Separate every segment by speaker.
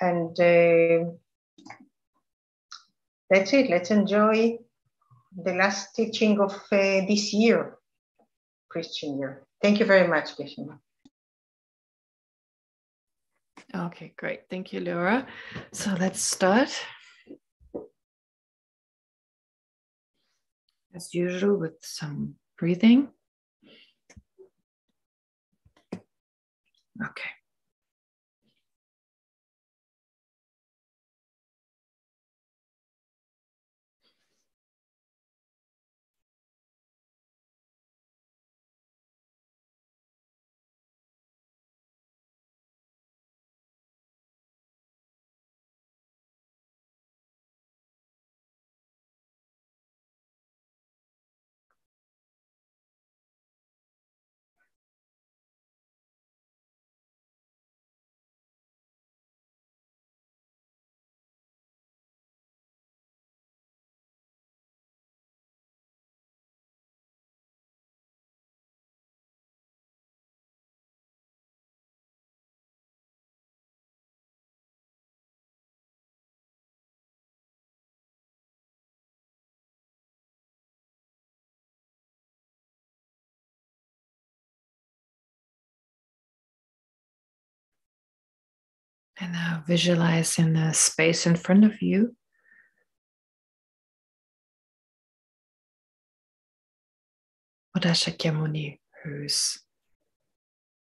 Speaker 1: And uh, that's it. Let's enjoy the last teaching of uh, this year, Christian year. Thank you very much, Geshe-la.
Speaker 2: Okay, great. Thank you, Laura. So let's start. As usual, with some breathing. Okay. And now visualize in the space in front of you. Buddha Shakyamuni, who's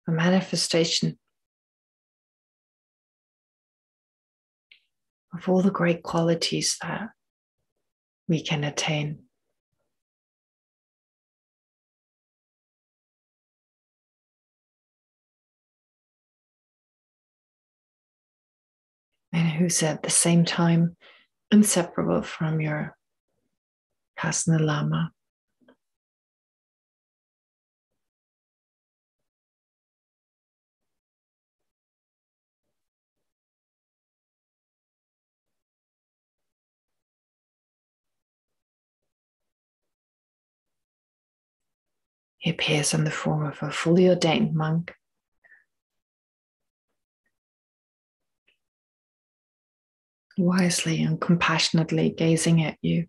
Speaker 2: a manifestation of all the great qualities that we can attain. And who's at the same time inseparable from your personal Lama. He appears in the form of a fully ordained monk wisely and compassionately gazing at you.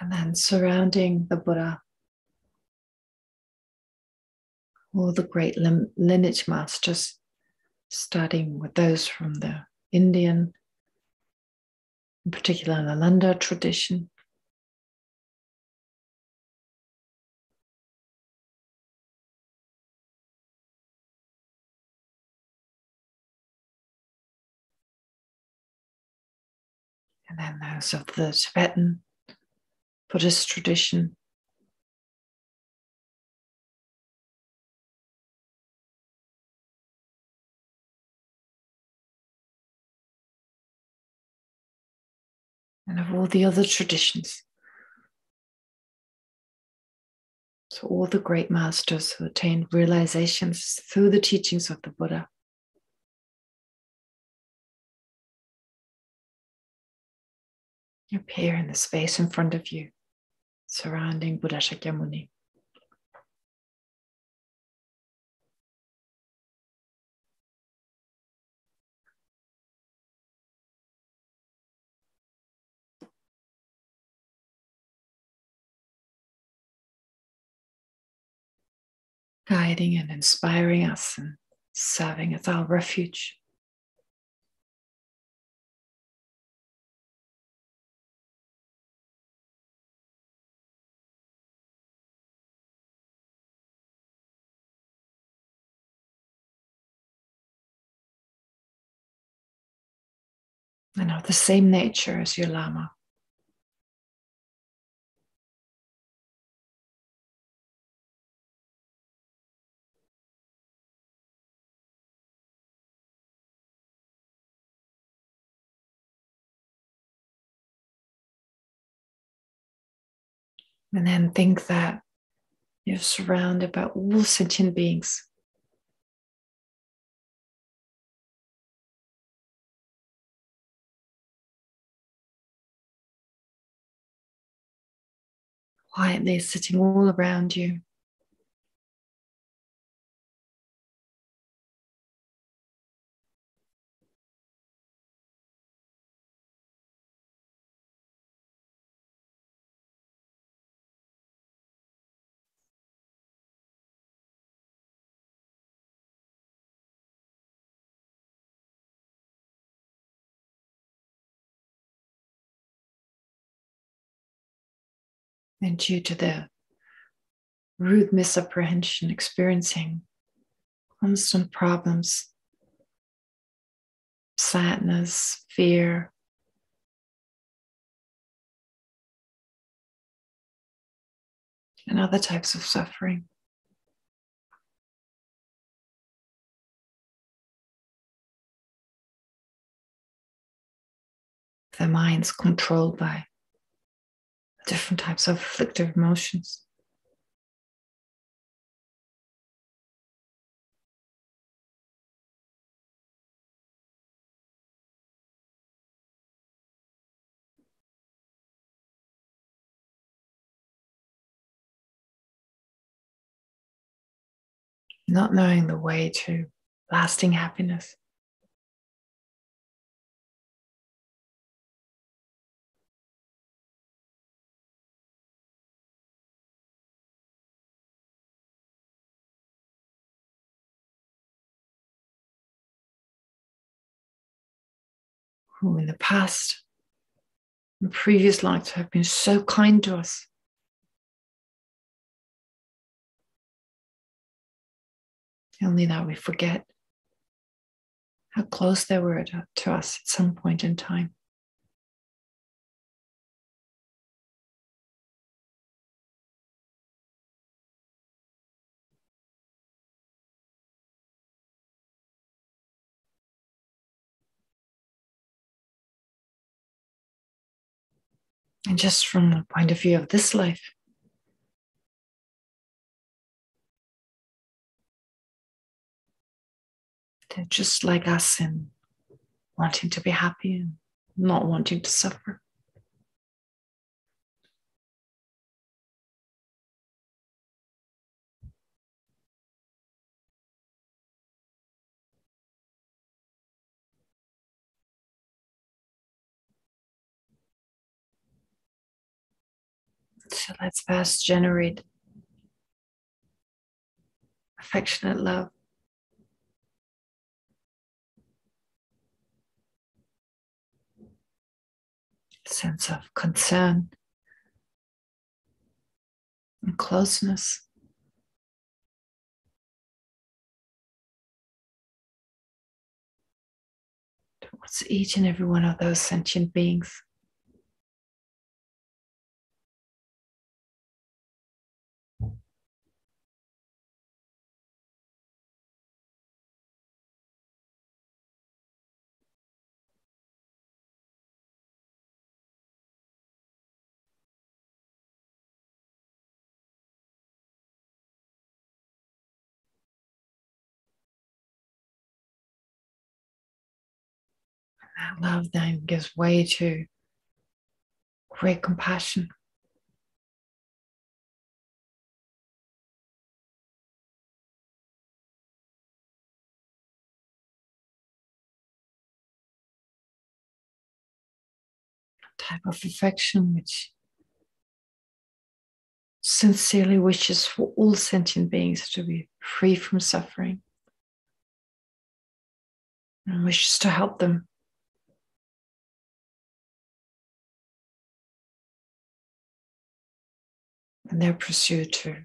Speaker 2: And then surrounding the Buddha all the great lineage masters, starting with those from the Indian, in particular Nalanda tradition. And then those of the Tibetan Buddhist tradition. And of all the other traditions. So, all the great masters who attained realizations through the teachings of the Buddha. Appear in the space in front of you, surrounding Buddha Shakyamuni. Guiding and inspiring us and serving as our refuge. and of the same nature as your Lama. And then think that You're surrounded by all sentient beings. Quietly sitting all around you. And due to the rude misapprehension, experiencing constant problems, sadness, fear. And other types of suffering. The mind's controlled by different types of afflictive emotions. Not knowing the way to lasting happiness. Who in the past, in previous lives, have been so kind to us. Only that we forget how close they were to, to us at some point in time. And just from the point of view of this life, they're just like us in wanting to be happy and not wanting to suffer. So let's first generate affectionate love. Sense of concern and closeness. Towards each and every one of those sentient beings. That love then gives way to great compassion. A type of affection which sincerely wishes for all sentient beings to be free from suffering and wishes to help them in their pursuit to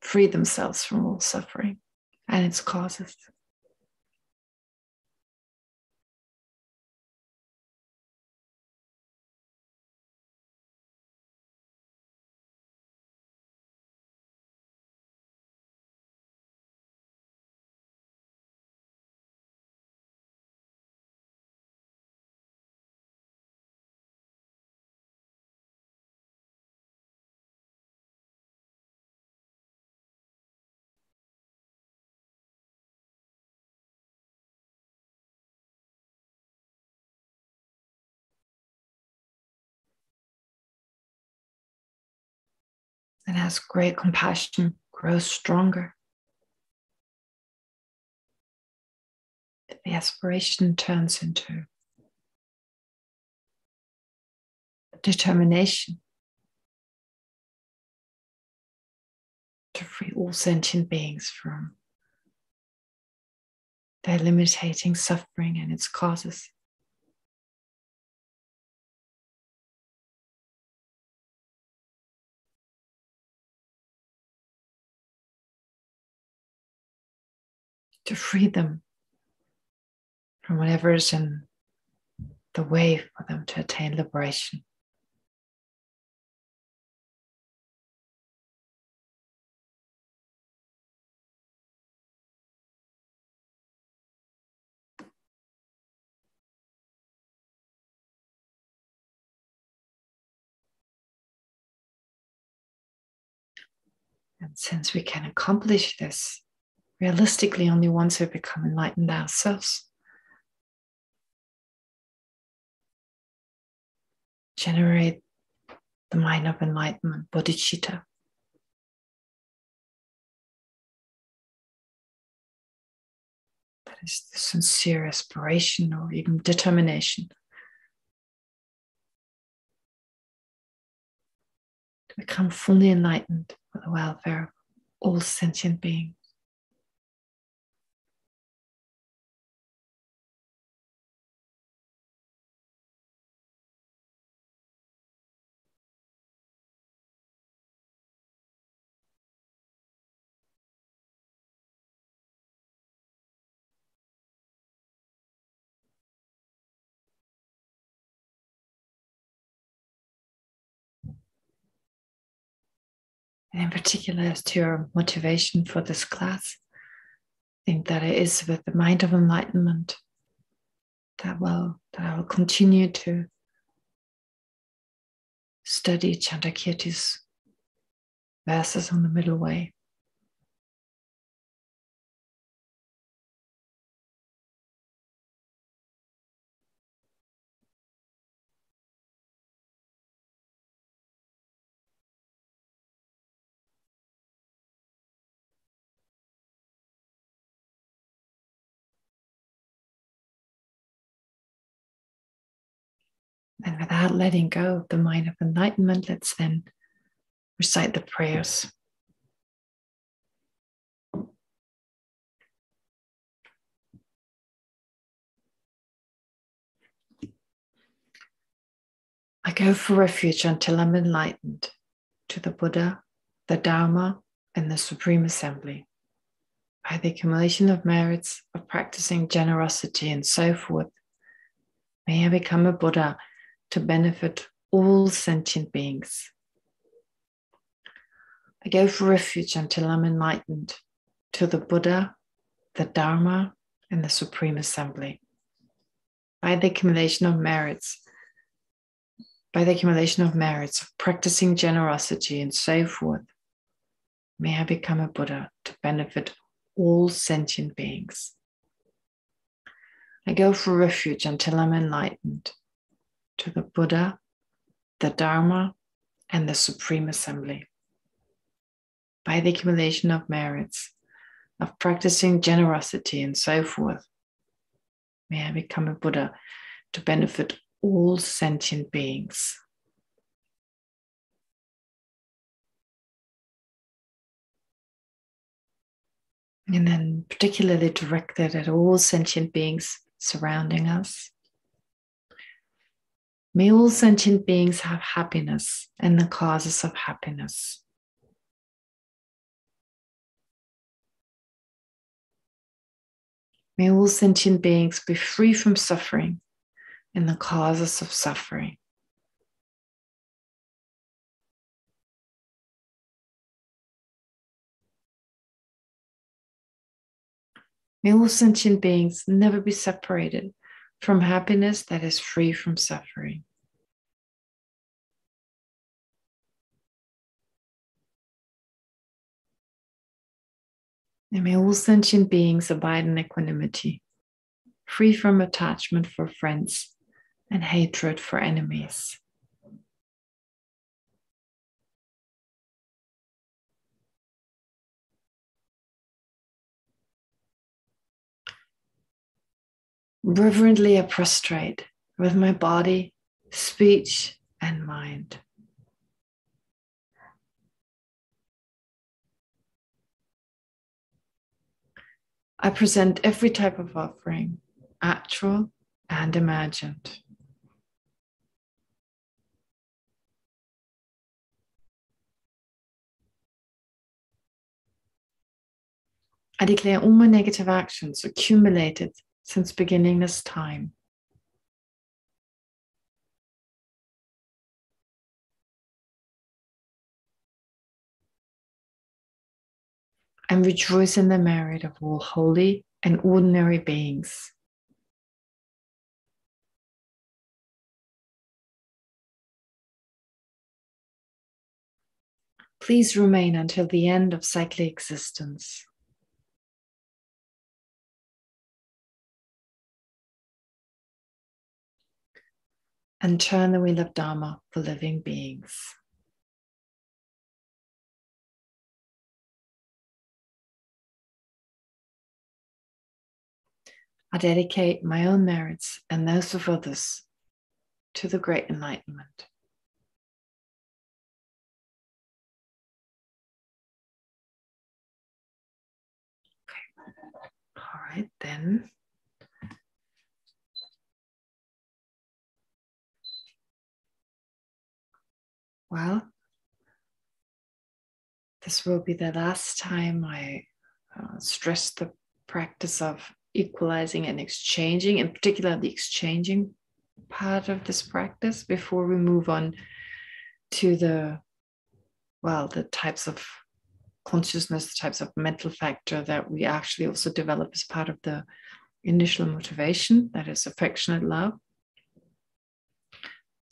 Speaker 2: free themselves from all suffering and its causes. And as great compassion grows stronger, the aspiration turns into determination to free all sentient beings from their limiting suffering and its causes. To free them from whatever is in the way for them to attain liberation. And since we can accomplish this realistically only once we become enlightened ourselves, generate the mind of enlightenment, bodhicitta. That is the sincere aspiration or even determination to become fully enlightened for the welfare of all sentient beings. And in particular, as to your motivation for this class, I think that it is with the mind of enlightenment that will that I will continue to study Chandrakirti's verses on the middle way. And without letting go of the mind of enlightenment, let's then recite the prayers. I go for refuge until I'm enlightened to the Buddha, the Dharma, and the Supreme Assembly. By the accumulation of merits of practicing generosity and so forth, may I become a Buddha to benefit all sentient beings. I go for refuge until I'm enlightened to the Buddha, the Dharma, and the Supreme Assembly. By the accumulation of merits, by the accumulation of merits of practicing generosity and so forth, may I become a Buddha to benefit all sentient beings. I go for refuge until I'm enlightened to the Buddha, the Dharma, and the Supreme Assembly. By the accumulation of merits, of practicing generosity and so forth, may I become a Buddha to benefit all sentient beings. And then, particularly directed at all sentient beings surrounding us. May all sentient beings have happiness and the causes of happiness. May all sentient beings be free from suffering and the causes of suffering. May all sentient beings never be separated from happiness that is free from suffering. And may all sentient beings abide in equanimity, free from attachment for friends and hatred for enemies. Reverently I prostrate with my body, speech, and mind. I present every type of offering, actual and imagined. I declare all my negative actions accumulated since beginning this time. And rejoice in the merit of all holy and ordinary beings. Please remain until the end of cyclic existence. And turn the wheel of Dharma for living beings. I dedicate my own merits and those of others to the great enlightenment. Okay. All right, then. Well, this will be the last time I uh, stress the practice of equalizing and exchanging, in particular the exchanging part of this practice before we move on to the well the types of consciousness the types of mental factor that we actually also develop as part of the initial motivation that is affectionate love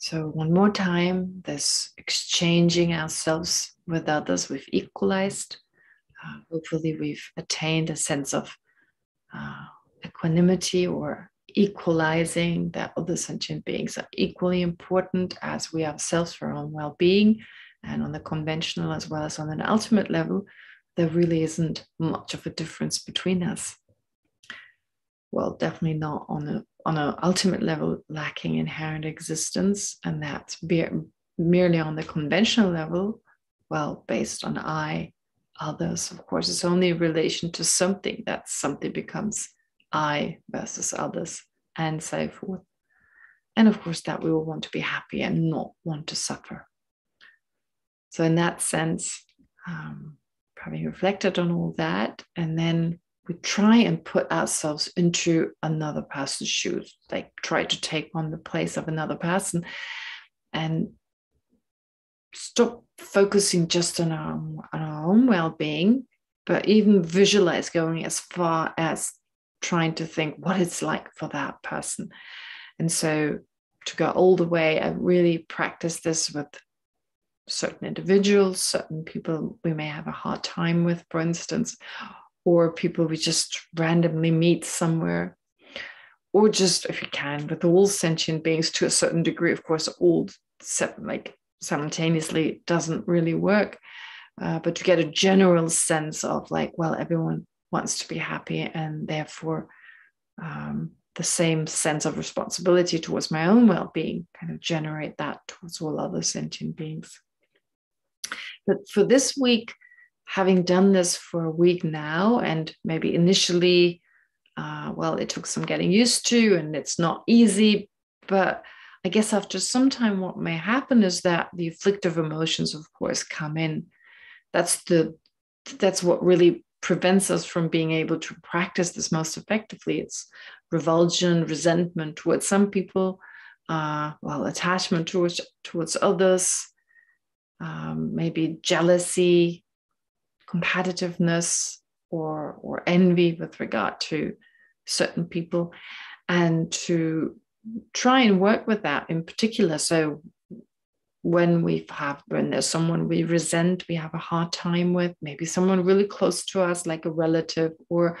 Speaker 2: so, one more time, this exchanging ourselves with others, we've equalized. Uh, hopefully, we've attained a sense of uh, equanimity or equalizing that other sentient beings are equally important as we ourselves for our own well being. And on the conventional as well as on an ultimate level, there really isn't much of a difference between us. Well, definitely not on a on an ultimate level lacking inherent existence, and that's be- merely on the conventional level, well, based on I, others. Of course, it's only in relation to something that something becomes I versus others, and so forth. And of course, that we will want to be happy and not want to suffer. So, in that sense, um, having reflected on all that, and then we try and put ourselves into another person's shoes, like try to take on the place of another person and stop focusing just on our, on our own well-being, but even visualize going as far as trying to think what it's like for that person. And so to go all the way, I really practice this with certain individuals, certain people we may have a hard time with, for instance, or people we just randomly meet somewhere. Or just if you can with all sentient beings to a certain degree of course all like simultaneously doesn't really work. Uh, but to get a general sense of like well everyone wants to be happy and therefore um, the same sense of responsibility towards my own well-being kind of generate that towards all other sentient beings. But for this week having done this for a week now, and maybe initially, uh, well, it took some getting used to, and it's not easy. But I guess after some time, what may happen is that the afflictive emotions, of course, come in. That's the that's what really prevents us from being able to practice this most effectively. It's revulsion, resentment towards some people, uh, well, attachment towards towards others, um, maybe jealousy, competitiveness or, or envy with regard to certain people and to try and work with that in particular. So when we have when there's someone we resent, we have a hard time with, maybe someone really close to us, like a relative or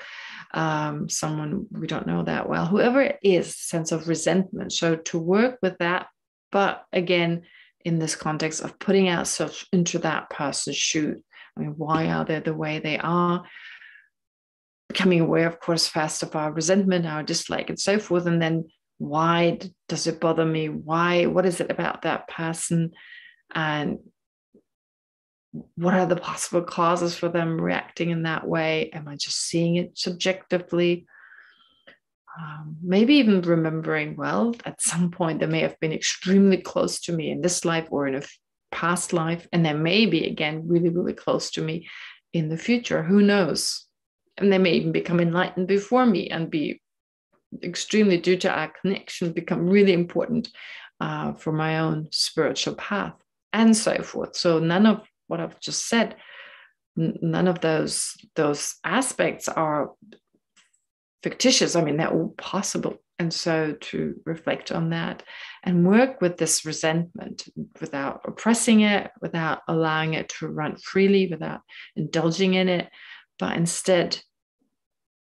Speaker 2: um, someone we don't know that well, whoever it is, sense of resentment. So to work with that, but again, in this context of putting ourselves into that person's shoes I mean, why are they the way they are? becoming aware, of course, first of our resentment, our dislike, and so forth. And then why does it bother me? Why? What is it about that person? And what are the possible causes for them reacting in that way? Am I just seeing it subjectively? Um, maybe even remembering, well, at some point they may have been extremely close to me in this life or in a past life, and they may be again really, really close to me in the future. Who knows? And they may even become enlightened before me and be extremely, due to our connection, become really important uh, for my own spiritual path and so forth. So none of what I've just said, none of those those aspects are fictitious. I mean, they're all possible. And so to reflect on that and work with this resentment without oppressing it, without allowing it to run freely, without indulging in it, but instead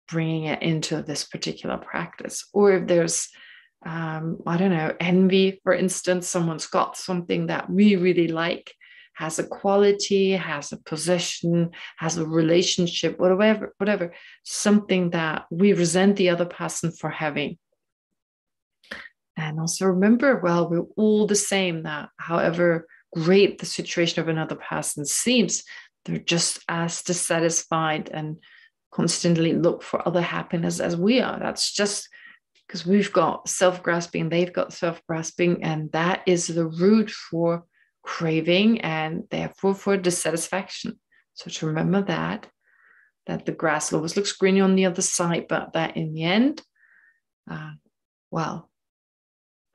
Speaker 2: bringing it into this particular practice. Or if there's, um, I don't know, envy, for instance, someone's got something that we really like has a quality, has a possession, has a relationship, whatever, whatever, something that we resent the other person for having. And also remember, well, we're all the same, that however great the situation of another person seems, they're just as dissatisfied and constantly look for other happiness as we are. That's just because we've got self grasping, they've got self grasping, and that is the root for craving and therefore for dissatisfaction. So to remember that, that the grass always looks greener on the other side, but that in the end, uh, well,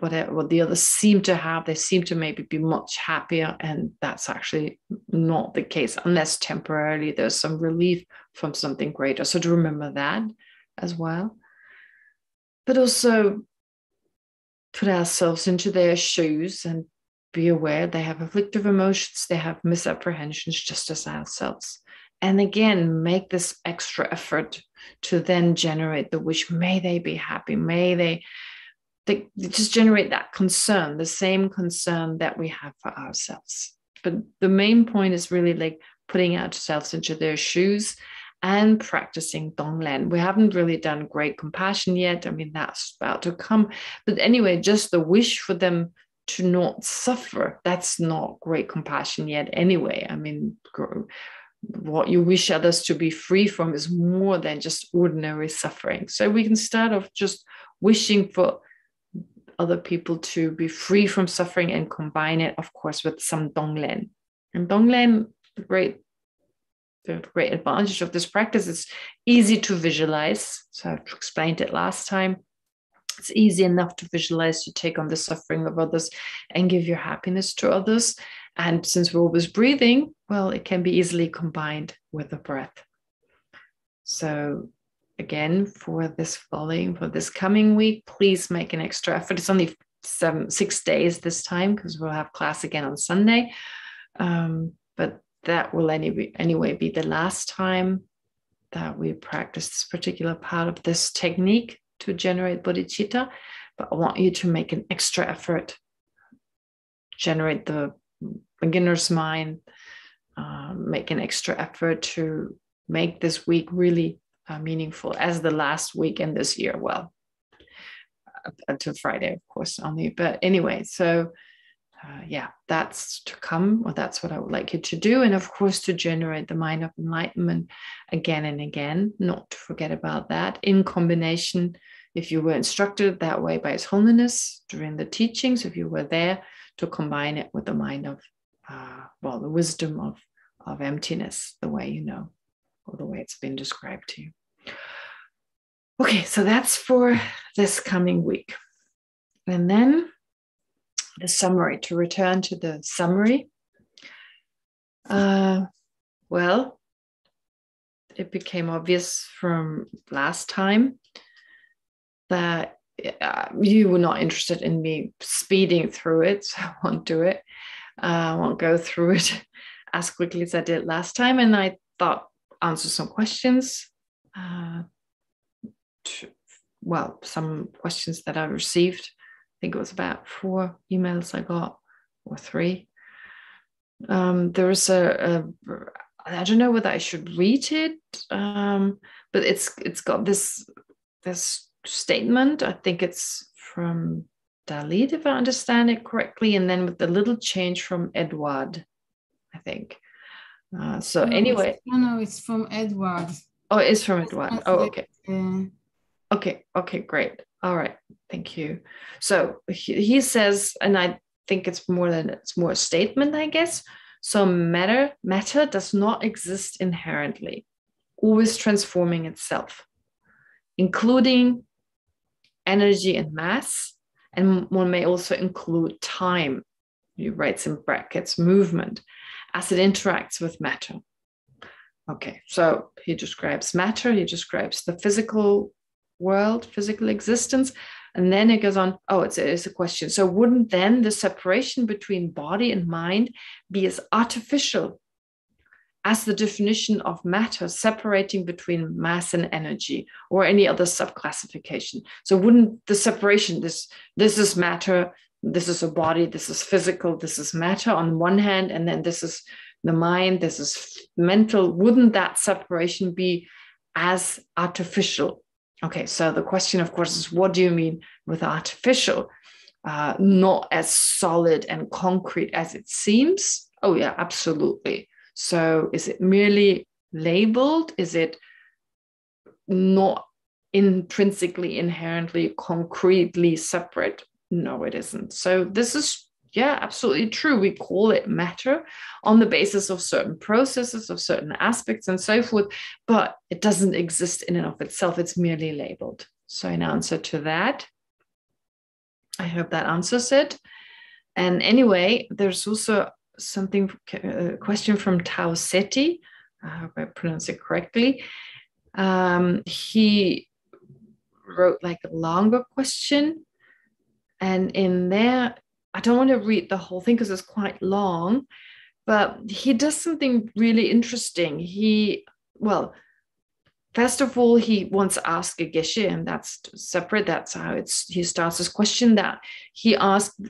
Speaker 2: whatever what the others seem to have, they seem to maybe be much happier, and that's actually not the case unless temporarily there's some relief from something greater. So to remember that as well, but also put ourselves into their shoes and be aware they have afflictive emotions, they have misapprehensions just as ourselves. And again, make this extra effort to then generate the wish. May they be happy. May they, they just generate that concern, the same concern that we have for ourselves. But the main point is really like putting ourselves into their shoes and practicing Tonglen. We haven't really done great compassion yet. I mean, that's about to come. But anyway, just the wish for them to not suffer that's not great compassion yet anyway i mean what you wish others to be free from is more than just ordinary suffering so we can start off just wishing for other people to be free from suffering and combine it of course with some tonglen and tonglen the great the great advantage of this practice is easy to visualize so i've explained it last time it's easy enough to visualize to take on the suffering of others and give your happiness to others. And since we're always breathing, well, it can be easily combined with the breath. So, again, for this following, for this coming week, please make an extra effort. It's only seven, six days this time because we'll have class again on Sunday. Um, but that will anyway, anyway be the last time that we practice this particular part of this technique to generate bodhicitta, but I want you to make an extra effort, generate the beginner's mind, uh, make an extra effort to make this week really uh, meaningful as the last weekend this year. Well, until Friday, of course, only. But anyway, so uh, yeah, that's to come, or that's what I would like you to do. And of course, to generate the mind of enlightenment again and again, not to forget about that in combination. If you were instructed that way by His Holiness during the teachings, if you were there to combine it with the mind of, uh, well, the wisdom of, of emptiness, the way you know, or the way it's been described to you. Okay, so that's for this coming week. And then the summary, to return to the summary. Uh, well, it became obvious from last time that uh, you were not interested in me speeding through it, so I won't do it. Uh, I won't go through it as quickly as I did last time. And I thought answer some questions. Uh, well, some questions that I received I think it was about four emails I got or three. Um, there is a, a I don't know whether I should read it, um, but it's it's got this this statement. I think it's from Dalit, if I understand it correctly, and then with the little change from Edward, I think. Uh, so
Speaker 3: no,
Speaker 2: anyway,
Speaker 3: no, no, it's from Edward.
Speaker 2: Oh, it's from Edward. Oh, okay.
Speaker 3: Uh,
Speaker 2: Okay, okay, great. All right, thank you. So he, he says, and I think it's more than it's more a statement, I guess. So matter matter does not exist inherently, always transforming itself, including energy and mass, and one may also include time. He writes in brackets movement as it interacts with matter. Okay, so he describes matter, he describes the physical world, physical existence. And then it goes on, oh, it's a, it's a question. So wouldn't then the separation between body and mind be as artificial as the definition of matter separating between mass and energy or any other subclassification? So wouldn't the separation, this this is matter, this is a body, this is physical, this is matter on one hand, and then this is the mind, this is mental, wouldn't that separation be as artificial Okay, so the question, of course, is what do you mean with artificial? Uh, not as solid and concrete as it seems. Oh, yeah, absolutely. So is it merely labeled? Is it not intrinsically, inherently, concretely separate? No, it isn't. So this is yeah, absolutely true. We call it matter on the basis of certain processes, of certain aspects, and so forth, but it doesn't exist in and of itself. It's merely labeled. So, in answer to that, I hope that answers it. And anyway, there's also something, a question from Tao Seti. I hope I pronounce it correctly. Um, he wrote like a longer question. And in there, I don't want to read the whole thing because it's quite long, but he does something really interesting. He, well, first of all, he wants to ask a geshe, and that's separate. That's how it's he starts his question that he asked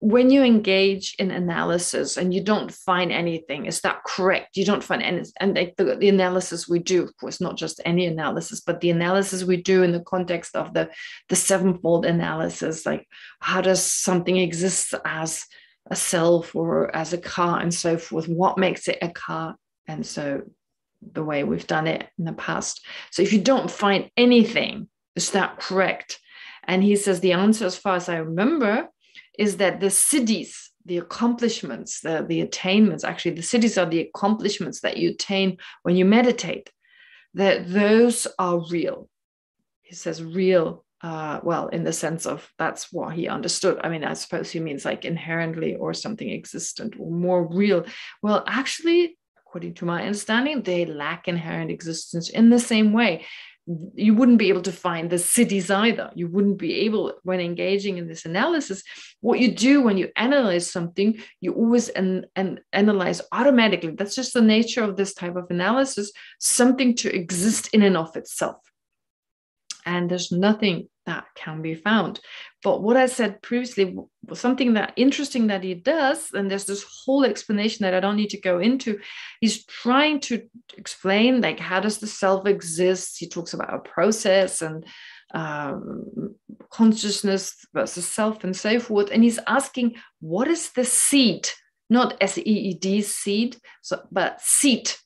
Speaker 2: when you engage in analysis and you don't find anything, is that correct? You don't find any, and the, the, analysis we do, of course, not just any analysis, but the analysis we do in the context of the, the sevenfold analysis, like how does something exist as a self or as a car and so forth? What makes it a car? And so the way we've done it in the past. So if you don't find anything, is that correct? And he says the answer, as far as I remember, is that the siddhis, the accomplishments, the, the attainments, actually, the siddhis are the accomplishments that you attain when you meditate, that those are real. He says real, uh, well, in the sense of that's what he understood. I mean, I suppose he means like inherently or something existent or more real. Well, actually, according to my understanding, they lack inherent existence in the same way you wouldn't be able to find the siddhis either. You wouldn't be able, when engaging in this analysis, what you do when you analyze something, you always and an, analyze automatically. That's just the nature of this type of analysis, something to exist in and of itself. And there's nothing that can be found. But what I said previously was something that interesting that he does, and there's this whole explanation that I don't need to go into. He's trying to explain like how does the self exist. He talks about a process and um, consciousness versus self and so forth. And he's asking, what is the seed? Not S E E D seed, so, but seat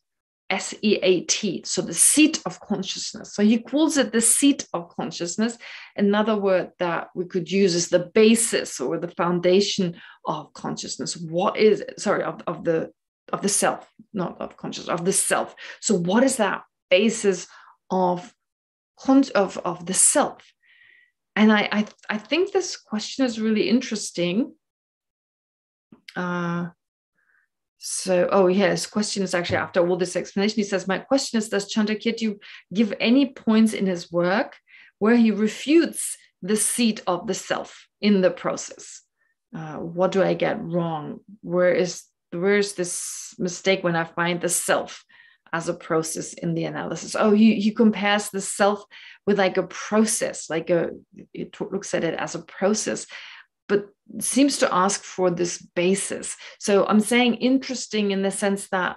Speaker 2: S E A T, so the seat of consciousness. So he calls it the seat of consciousness. Another word that we could use is the basis or the foundation of consciousness. What is it? Sorry, of, of the of the self, not of consciousness, of the self. So what is that basis of of, of the self? And I, I I think this question is really interesting. Uh, so, oh, yes, question is actually after all this explanation. He says, My question is Does Chandrakirti give any points in his work where he refutes the seat of the self in the process? Uh, what do I get wrong? Where is where is this mistake when I find the self as a process in the analysis? Oh, he, he compares the self with like a process, like a it looks at it as a process but seems to ask for this basis. So I'm saying interesting in the sense that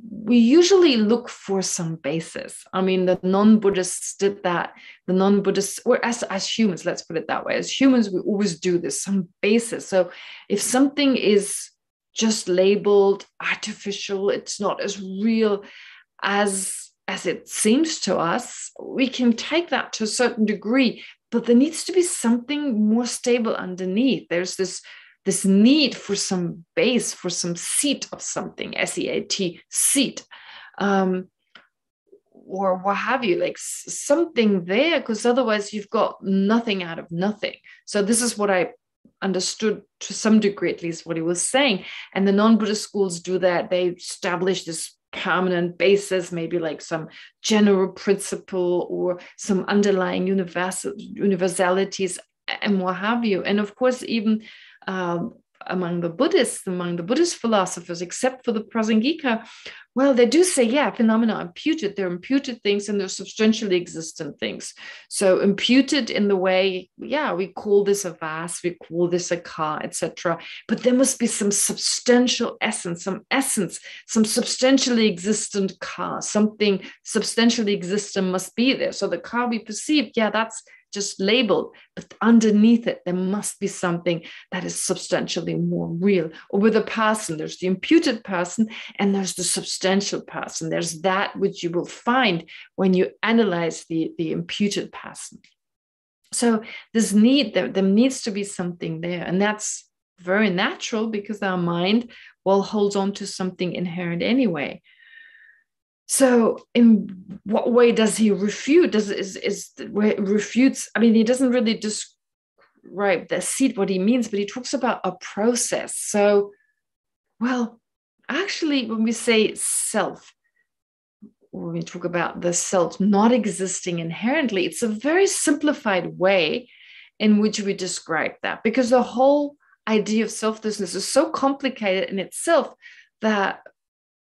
Speaker 2: we usually look for some basis. I mean, the non-Buddhists did that. The non-Buddhists, or as, as humans, let's put it that way, as humans, we always do this, some basis. So if something is just labeled artificial, it's not as real as as it seems to us, we can take that to a certain degree, but there needs to be something more stable underneath. There's this this need for some base, for some seat of something, S E A T, seat, um, or what have you, like something there, because otherwise you've got nothing out of nothing. So, this is what I understood to some degree, at least, what he was saying. And the non Buddhist schools do that. They establish this permanent basis, maybe like some general principle or some underlying universal universalities and what have you. And of course, even um, among the Buddhists, among the Buddhist philosophers, except for the Prasangika, well, they do say, yeah, phenomena are imputed. They're imputed things and they're substantially existent things. So imputed in the way, yeah, we call this a vase, we call this a car, etc. But there must be some substantial essence, some essence, some substantially existent car, something substantially existent must be there. So the car we perceive, yeah, that's just labeled, but underneath it, there must be something that is substantially more real. Or with a person, there's the imputed person and there's the substantial person. There's that which you will find when you analyze the, the imputed person. So this need, there, there needs to be something there. And that's very natural because our mind well holds on to something inherent anyway. So, in what way does he refute? Does is is refutes? I mean, he doesn't really describe the seed what he means, but he talks about a process. So, well, actually, when we say self, when we talk about the self not existing inherently, it's a very simplified way in which we describe that because the whole idea of selflessness is so complicated in itself that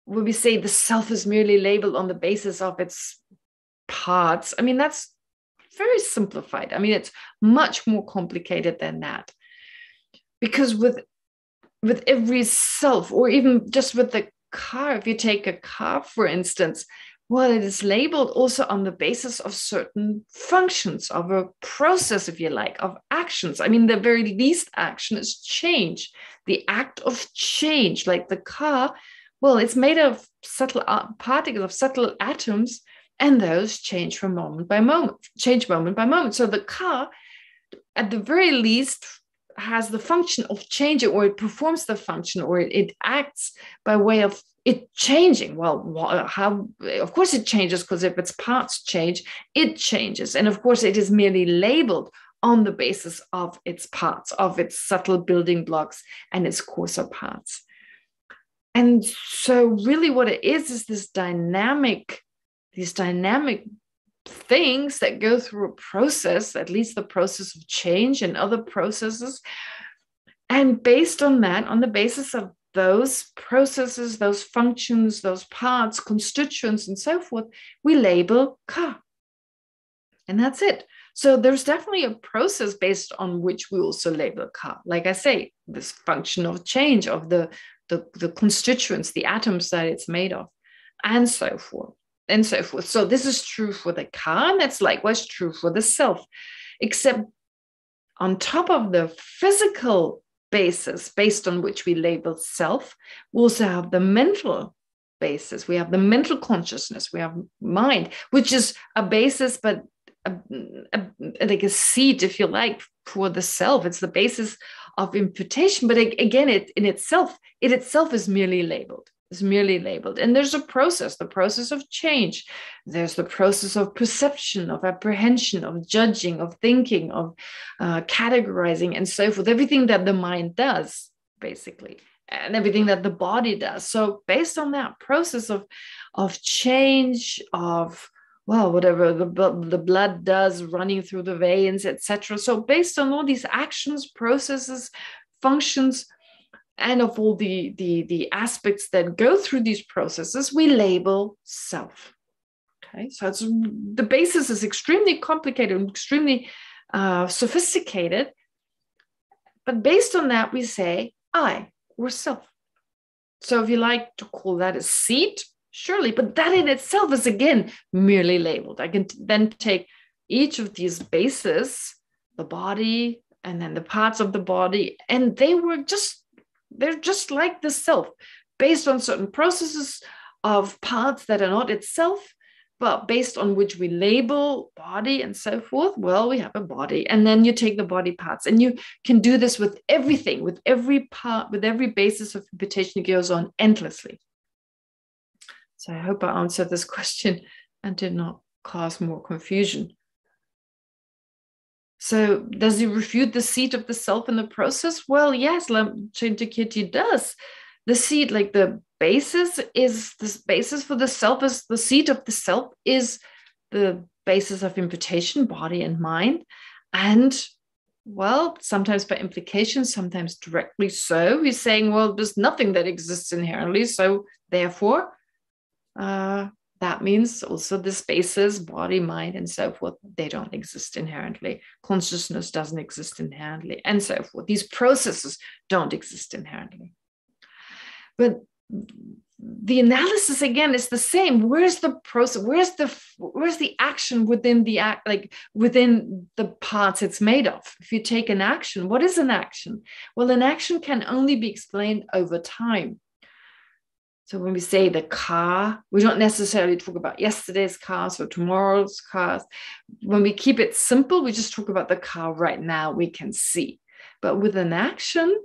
Speaker 2: when we say the self is merely labeled on the basis of its parts, I mean, that's very simplified. I mean, it's much more complicated than that. Because with with every self, or even just with the car, if you take a car, for instance, well, it is labeled also on the basis of certain functions, of a process, if you like, of actions. I mean, the very least action is change, the act of change, like the car well, it's made of subtle particles, of subtle atoms, and those change from moment by moment, change moment by moment. So the car, at the very least, has the function of changing, or it performs the function, or it, it acts by way of it changing. Well, how? Of course, it changes because if its parts change, it changes, and of course, it is merely labeled on the basis of its parts, of its subtle building blocks and its coarser parts. And so, really, what it is is this dynamic, these dynamic things that go through a process, at least the process of change and other processes. And based on that, on the basis of those processes, those functions, those parts, constituents, and so forth, we label ka. And that's it. So there's definitely a process based on which we also label ka. Like I say, this function of change of the the, the constituents, the atoms that it's made of, and so forth, and so forth. So this is true for the car, and that's likewise true for the self, except on top of the physical basis based on which we label self, we also have the mental basis. We have the mental consciousness, we have mind, which is a basis, but a, a, like a seat, if you like, for the self. It's the basis of imputation but again it in itself it itself is merely labeled is merely labeled. And there's a process the process of change. There's the process of perception of apprehension of judging of thinking of uh, categorizing and so forth everything that the mind does basically and everything that the body does. So based on that process of of change of well whatever the, the blood does running through the veins etc so based on all these actions processes functions and of all the, the the aspects that go through these processes we label self. Okay so it's the basis is extremely complicated and extremely uh, sophisticated. But based on that we say i or self. So if you like to call that a seat surely, but that in itself is again merely labeled. I can then take each of these bases, the body, and then the parts of the body, and they were just, they're just like the self, based on certain processes of parts that are not itself, but based on which we label body and so forth, well, we have a body. And then you take the body parts, and you can do this with everything, with every part, with every basis of imputation, it goes on endlessly. So I hope I answered this question and did not cause more confusion. So does he refute the seed of the self in the process? Well, yes, Chandrakirti does. The seed, like the basis is this basis for the self is the seed of the self is the basis of imputation, body and mind. And well, sometimes by implication, sometimes directly so. He's saying, well, there's nothing that exists inherently. So therefore, uh, that means also the spaces, body, mind, and so forth, they don't exist inherently. Consciousness doesn't exist inherently, and so forth. These processes don't exist inherently. But the analysis again is the same where's the process where's the where's the action within the act like within the parts it's made of if you take an action what is an action well an action can only be explained over time so when we say the car, we don't necessarily talk about yesterday's cars or tomorrow's cars. When we keep it simple, we just talk about the car right now we can see. But with an action,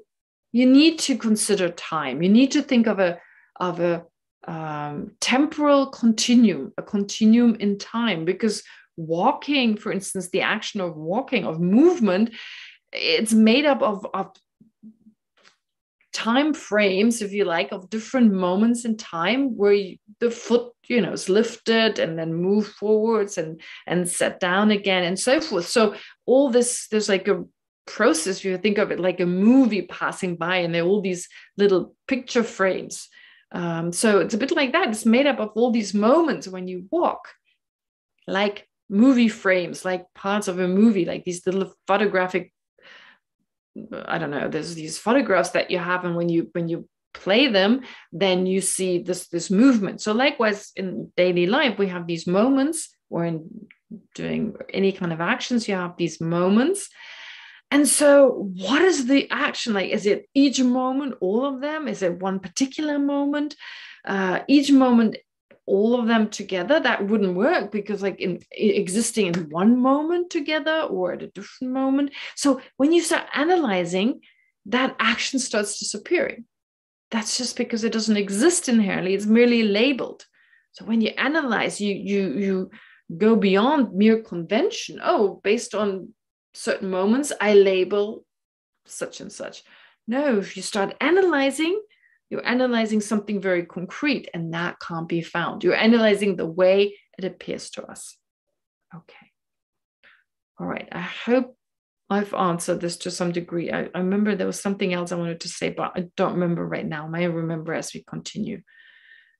Speaker 2: you need to consider time. You need to think of a of a um, temporal continuum, a continuum in time, because walking, for instance, the action of walking, of movement, it's made up of, of time frames, if you like, of different moments in time where you, the foot, you know, is lifted and then move forwards and and set down again and so forth. So all this, there's like a process. You think of it like a movie passing by, and there are all these little picture frames. Um, so it's a bit like that. It's made up of all these moments when you walk, like movie frames, like parts of a movie, like these little photographic I don't know, there's these photographs that you have, and when you when you play them, then you see this this movement. So likewise in daily life, we have these moments, or in doing any kind of actions, you have these moments. And so, what is the action like? Is it each moment, all of them? Is it one particular moment? Uh, each moment all of them together that wouldn't work because like in existing in one moment together or at a different moment. So when you start analyzing that action starts disappearing. That's just because it doesn't exist inherently it's merely labeled. So when you analyze you you you go beyond mere convention. Oh based on certain moments i label such and such. No if you start analyzing you're analyzing something very concrete, and that can't be found. You're analyzing the way it appears to us. Okay. All right. I hope I've answered this to some degree. I, I, remember there was something else I wanted to say, but I don't remember right now. I may remember as we continue.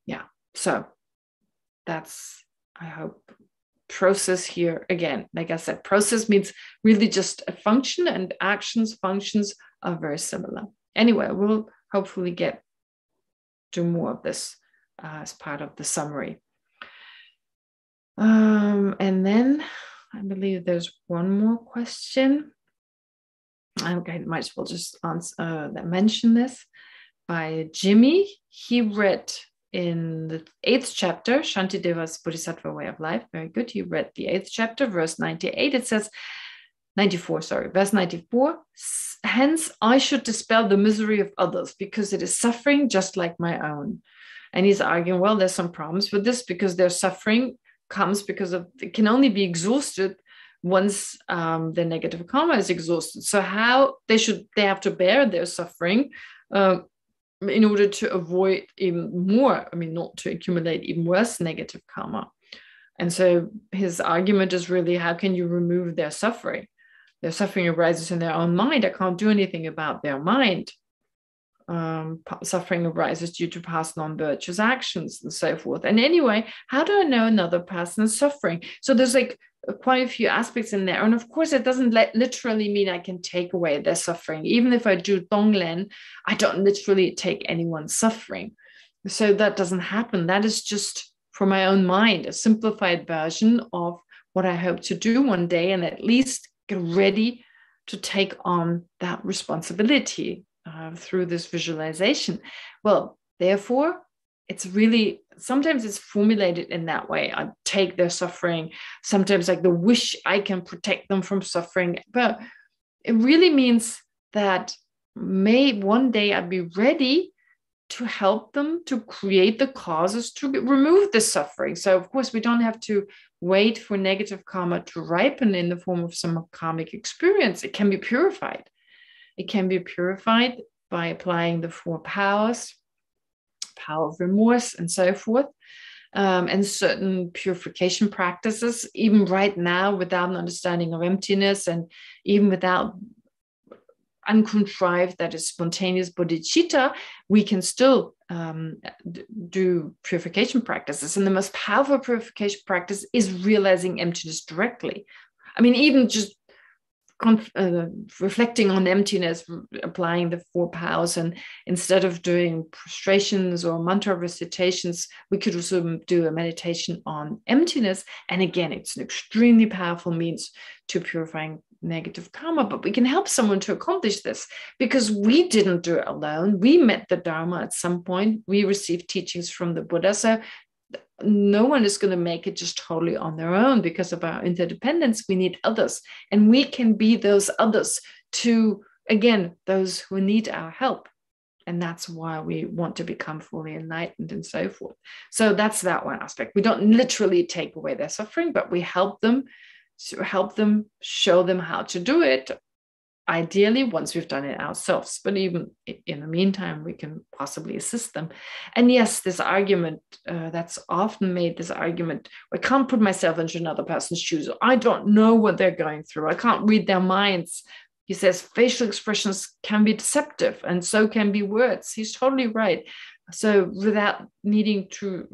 Speaker 2: Yeah. So that's, I hope, process here. Again, like I said, process means really just a function, and actions, functions are very similar. Anyway, we'll hopefully get do more of this uh, as part of the summary. Um, and then I believe there's one more question. Okay, might as well just answer, uh, mention this by Jimmy. He read in the eighth chapter, Shantideva's Bodhisattva Way of Life. Very good. He read the eighth chapter, verse 98. It says, 94, sorry, verse 94. Hence, I should dispel the misery of others because it is suffering just like my own. And he's arguing, well, there's some problems with this because their suffering comes because of it can only be exhausted once um, the negative karma is exhausted. So how they should they have to bear their suffering uh, in order to avoid even more. I mean, not to accumulate even worse negative karma. And so his argument is really how can you remove their suffering? Their suffering arises in their own mind. I can't do anything about their mind. Um, suffering arises due to past non-virtuous actions and so forth. And anyway, how do I know another person is suffering? So there's like quite a few aspects in there. And of course, it doesn't let, literally mean I can take away their suffering. Even if I do Tonglen, I don't literally take anyone's suffering. so that doesn't happen. That is just for my own mind, a simplified version of what I hope to do one day, and at least get ready to take on that responsibility uh, through this visualization. Well, therefore, it's really sometimes it's formulated in that way. I take their suffering, sometimes like the wish I can protect them from suffering, but it really means that may one day I'd be ready to help them to create the causes to remove the suffering. So, of course, we don't have to wait for negative karma to ripen in the form of some karmic experience. It can be purified. It can be purified by applying the four powers, power of remorse, and so forth. Um, and certain purification practices, even right now, without an understanding of emptiness and even without uncontrived, that is spontaneous bodhicitta, we can still um, do purification practices. And the most powerful purification practice is realizing emptiness directly. I mean, even just uh, reflecting on emptiness, applying the four powers, and instead of doing prostrations or mantra recitations, we could also do a meditation on emptiness. And again, it's an extremely powerful means to purifying negative karma, but we can help someone to accomplish this because we didn't do it alone. We met the Dharma at some point. We received teachings from the Buddha. So no one is going to make it just totally on their own because of our interdependence. We need others, and we can be those others to, again, those who need our help. And that's why we want to become fully enlightened and so forth. So that's that one aspect. We don't literally take away their suffering, but we help them to help them, show them how to do it. Ideally, once we've done it ourselves, but even in the meantime, we can possibly assist them. And yes, this argument uh, that's often made this argument I can't put myself into another person's shoes. I don't know what they're going through. I can't read their minds. He says facial expressions can be deceptive, and so can be words. He's totally right. So, without needing to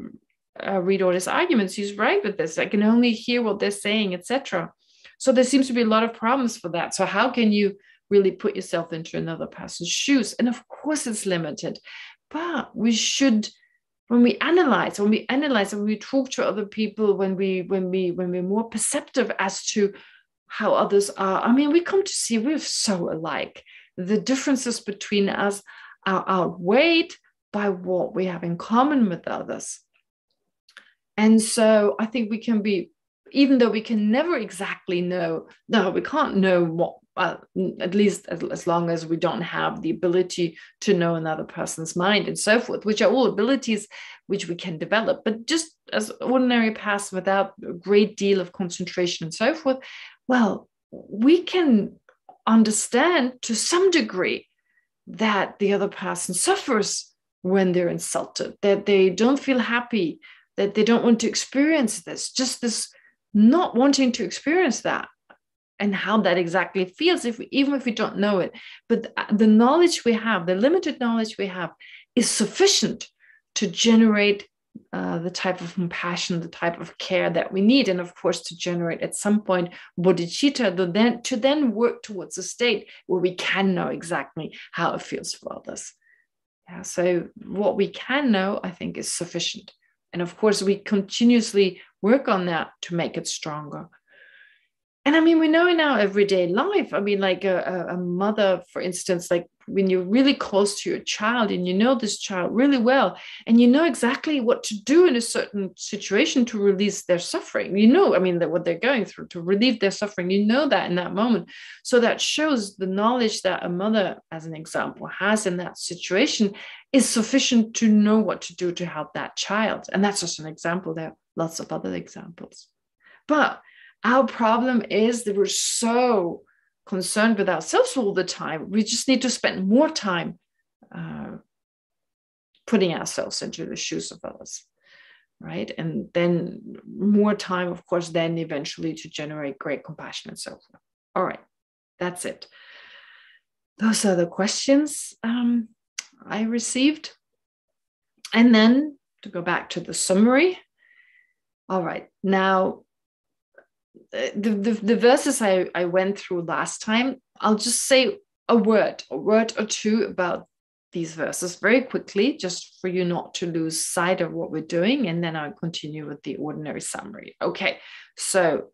Speaker 2: uh, read all his arguments. He's right with this. I can only hear what they're saying, etc. So there seems to be a lot of problems for that. So how can you really put yourself into another person's shoes? And of course, it's limited, but we should. When we analyze, when we analyze, when we talk to other people, when we when we when we're more perceptive as to how others are, I mean, we come to see we're so alike. The differences between us are outweighed by what we have in common with others. And so I think we can be, even though we can never exactly know, no, we can't know what, uh, at least as, as long as we don't have the ability to know another person's mind and so forth, which are all abilities which we can develop. But just as ordinary paths without a great deal of concentration and so forth, well, we can understand to some degree that the other person suffers when they're insulted, that they don't feel happy, that they don't want to experience this, just this not wanting to experience that and how that exactly feels if even if we don't know it. But the knowledge we have the limited knowledge we have is sufficient to generate uh, the type of compassion the type of care that we need. And of course to generate at some point bodhicitta to then to then work towards a state where we can know exactly how it feels for others. Yeah so what we can know i think is sufficient and of course, we continuously work on that to make it stronger. And I mean, we know in our everyday life, I mean, like a, a mother, for instance, like when you're really close to your child and you know this child really well, and you know exactly what to do in a certain situation to release their suffering. You know, I mean, that what they're going through to relieve their suffering, you know that in that moment. So that shows the knowledge that a mother, as an example, has in that situation is sufficient to know what to do to help that child. And that's just an example. There are lots of other examples. But our problem is that we're so concerned with ourselves all the time. We just need to spend more time uh, putting ourselves into the shoes of others, right? And then more time, of course, then eventually to generate great compassion and so forth. All right, that's it. Those are the questions um, I received. And then to go back to the summary. All right, now uh, the, the, the verses I, I went through last time, I'll just say a word, a word or two about these verses very quickly, just for you not to lose sight of what we're doing. And then I'll continue with the ordinary summary. Okay, so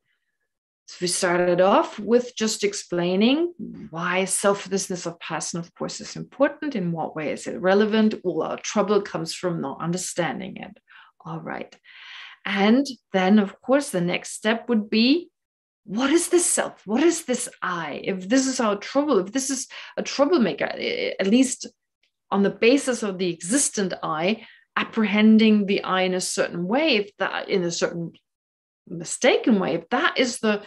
Speaker 2: so we started off with just explaining why selflessness of person, of course, is important. In what way is it relevant? All our trouble comes from not understanding it. All right. And then, of course, the next step would be what is this self? What is this I? If this is our trouble, if this is a troublemaker, eh, eh, at least on the basis of the existent I, apprehending the I in a certain way, if that in a certain mistaken way, if that is the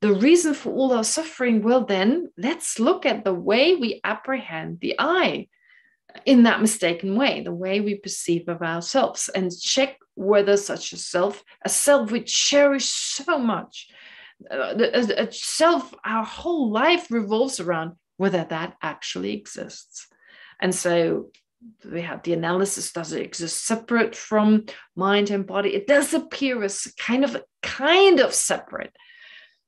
Speaker 2: the reason for all our suffering, well, then let's look at the way we apprehend the I in that mistaken way, the way we perceive of ourselves, and check whether such a self, a self we cherish so much, uh, a, a self our whole life revolves around, whether that actually exists. And so we have the analysis does it exist separate from mind and body? It does appear as kind of kind of separate.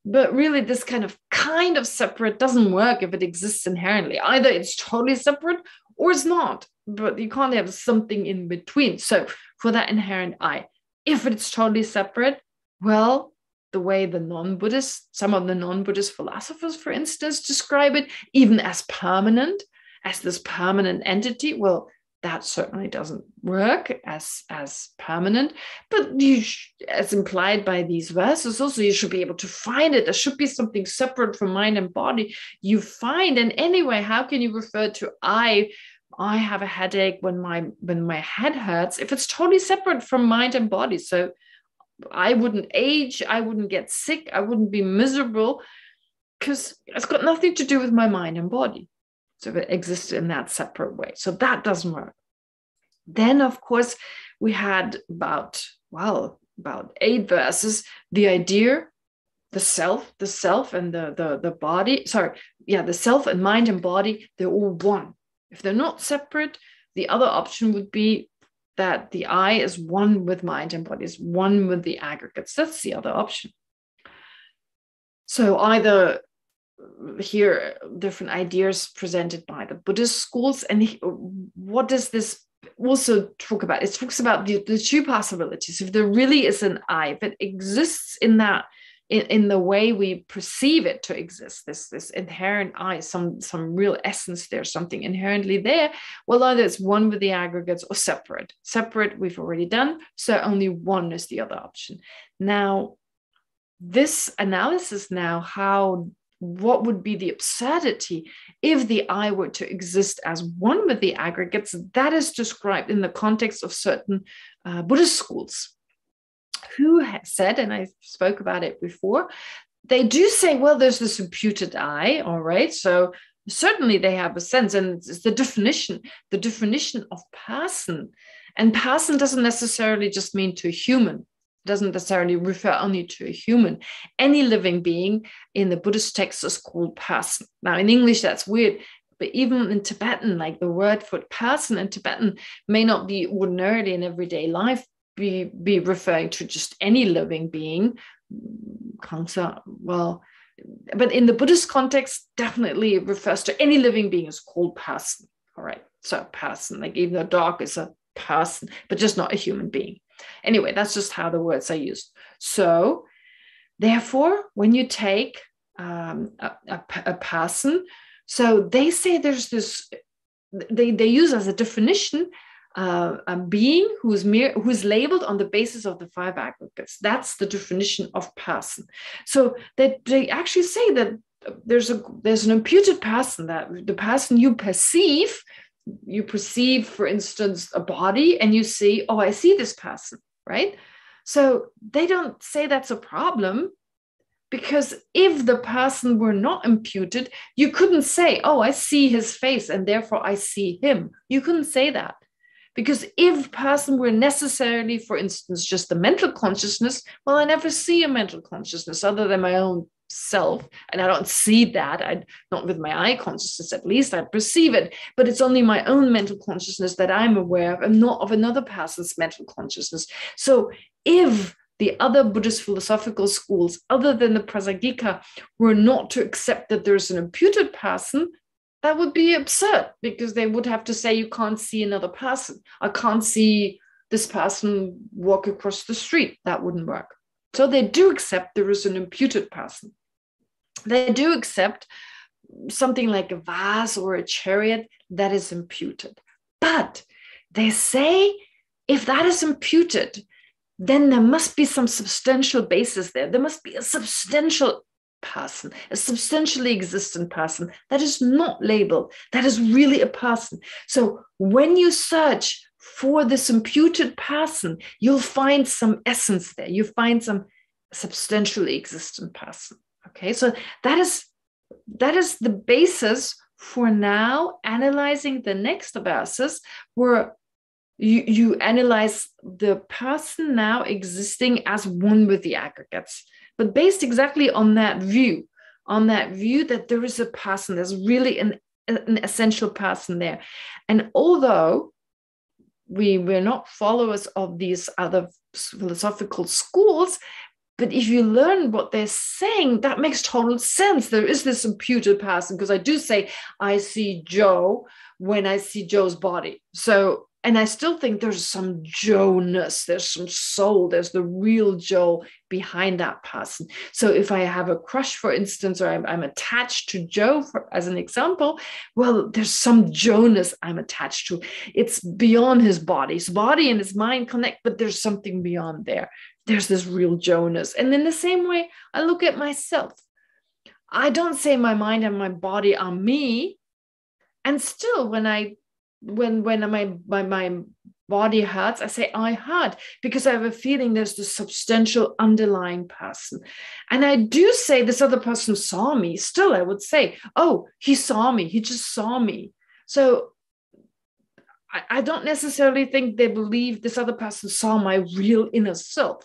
Speaker 2: But really this kind of kind of separate doesn't work if it exists inherently. Either it's totally separate or it's not but you can't have something in between. So for that inherent i if it's totally separate well the way the non-buddhist some of the non-buddhist philosophers for instance describe it even as permanent as this permanent entity well that certainly doesn't work as as permanent but you sh- as implied by these verses also you should be able to find it. There should be something separate from mind and body you find. And anyway how can you refer to i i have a headache when my when my head hurts if it's totally separate from mind and body? So i wouldn't age i wouldn't get sick i wouldn't be miserable because it's got nothing to do with my mind and body so it exists in that separate way. So that doesn't work. Then, of course, we had about, well, about eight verses, the idea, the self, the self and the, the, the body, sorry, yeah, the self and mind and body, they're all one. If they're not separate, the other option would be that the I is one with mind and body, is one with the aggregates. That's the other option. So either here different ideas presented by the Buddhist schools. And what does this also talk about? It talks about the, the two possibilities. If there really is an I, it exists in that in, in the way we perceive it to exist, this, this inherent I, some, some real essence there, something inherently there, well, either it's one with the aggregates or separate. Separate, we've already done, so only one is the other option. Now, this analysis now, how what would be the absurdity if the I were to exist as one with the aggregates? That is described in the context of certain uh, Buddhist schools who said, and I spoke about it before, they do say, well, there's this imputed I, all right, so certainly they have a sense, and it's the definition, the definition of person. And person doesn't necessarily just mean to human doesn't necessarily refer only to a human. Any living being in the Buddhist text is called person. Now, in English, that's weird, but even in Tibetan, like the word for person in Tibetan may not be ordinarily in everyday life be, be referring to just any living being. Kangsa, well, but in the Buddhist context, definitely it refers to any living being is called person. All right. So person, like even a dog is a person, but just not a human being. Anyway, that's just how the words are used. So, therefore, when you take um, a, a, a person, so they say there's this, they, they use as a definition uh, a being who's mere, who's labeled on the basis of the five aggregates. That's the definition of person. So they, they actually say that there's a there's an imputed person that the person you perceive you perceive, for instance, a body and you see, oh, I see this person, right? So they don't say that's a problem because if the person were not imputed, you couldn't say, oh, I see his face and therefore I see him. You couldn't say that. Because if person were necessarily, for instance, just the mental consciousness, well, I never see a mental consciousness other than my own self and i don't see that i not with my eye consciousness at least i perceive it but it's only my own mental consciousness that i'm aware of and not of another person's mental consciousness so if the other buddhist philosophical schools other than the prasangika were not to accept that there's an imputed person that would be absurd because they would have to say you can't see another person. I can't see this person walk across the street. That wouldn't work. So they do accept there is an imputed person. They do accept something like a vase or a chariot that is imputed. But they say if that is imputed, then there must be some substantial basis there. There must be a substantial person, a substantially existent person that is not labeled, that is really a person. So when you search for this imputed person, you'll find some essence there. You find some substantially existent person. Okay, so that is that is the basis for now analyzing the next verses where you, you analyze the person now existing as one with the aggregates, but based exactly on that view, on that view that there is a person, there's really an, an essential person there. And although we we're not followers of these other philosophical schools, but if you learn what they're saying, that makes total sense. There is this imputed person because I do say, I see Joe when I see Joe's body. So, and I still think there's some Joe-ness, there's some soul, there's the real Joe behind that person. So if I have a crush, for instance, or I'm, I'm attached to Joe, for, as an example, well, there's some Joe-ness I'm attached to. It's beyond his body. His body and his mind connect, but there's something beyond there there's this real Joe-ness. And in the same way, I look at myself. I don't say my mind and my body are me. And still, when I when when my my, my body hurts, I say I hurt because I have a feeling there's this substantial underlying person. And I do say this other person saw me. Still, I would say, oh, he saw me. He just saw me. So I, I don't necessarily think they believe this other person saw my real inner self.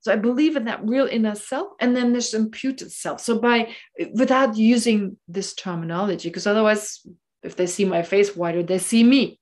Speaker 2: So I believe in that real inner self, and then this imputed self. So by without using this terminology, because otherwise, if they see my face, why do they see me?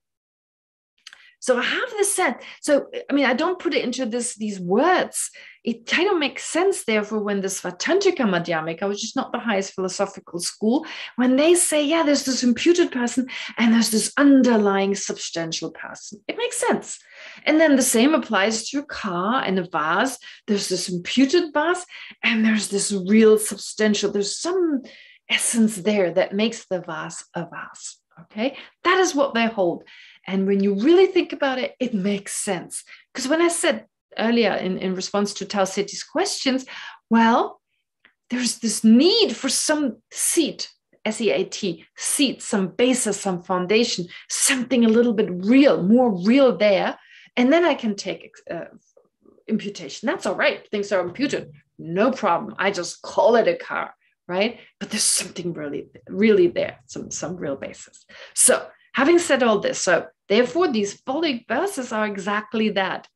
Speaker 2: So I have this sense. So I mean, I don't put it into this these words. It kind of makes sense, therefore, when the Svatantrika Madhyamika, which is not the highest philosophical school, when they say, yeah, there's this imputed person and there's this underlying substantial person. It makes sense. And then the same applies to a car and a vase. There's this imputed vase and there's this real substantial, there's some essence there that makes the vase a vase. Okay, that is what they hold. And when you really think about it, it makes sense. Because when I said earlier in, in response to Tao City's questions, well, there's this need for some seat, S E A T, seat, some basis, some foundation, something a little bit real, more real there. And then I can take uh, imputation. That's all right. Things are imputed. No problem. I just call it a car, right? But there's something really, really there, some, some real basis. So having said all this, so Therefore, these following verses are exactly that.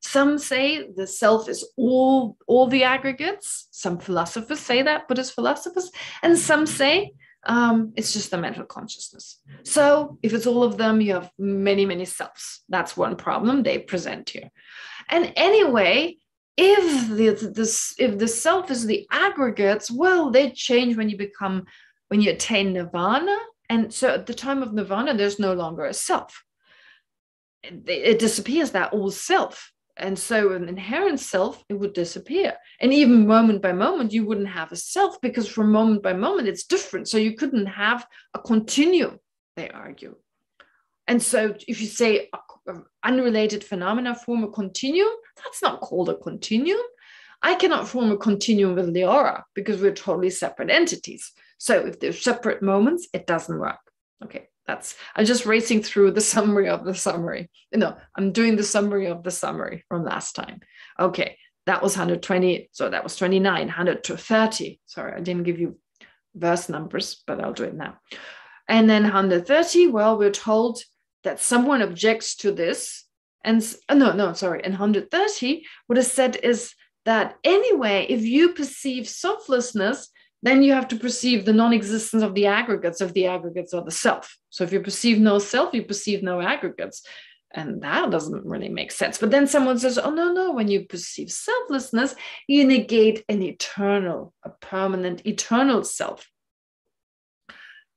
Speaker 2: Some say the self is all, all the aggregates. Some philosophers say that, Buddhist philosophers, and some say um, it's just the mental consciousness. So if it's all of them, you have many, many selves. That's one problem they present here. And anyway, if the, this if the self is the aggregates, well, they change when you become when you attain nirvana and so at the time of nirvana, there's no longer a self. It, disappears, that all self. And so an inherent self, it would disappear. And even moment by moment, you wouldn't have a self because from moment by moment, it's different. So you couldn't have a continuum, they argue. And so if you say uh, unrelated phenomena form a continuum, that's not called a continuum. I cannot form a continuum with Leora because we're totally separate entities. So if they're separate moments, it doesn't work. Okay, that's I'm just racing through the summary of the summary. No, I'm doing the summary of the summary from last time. Okay, that was 120. So that was 29, 130. Sorry, I didn't give you verse numbers, but I'll do it now. And then 130, well, we're told that someone objects to this. And uh, no, no, sorry. And 130, what is said is that anyway, if you perceive selflessness, then you have to perceive the non-existence of the aggregates of the aggregates of the self. So if you perceive no self you perceive no aggregates. And that doesn't really make sense. But then someone says oh no no when you perceive selflessness you negate an eternal a permanent eternal self.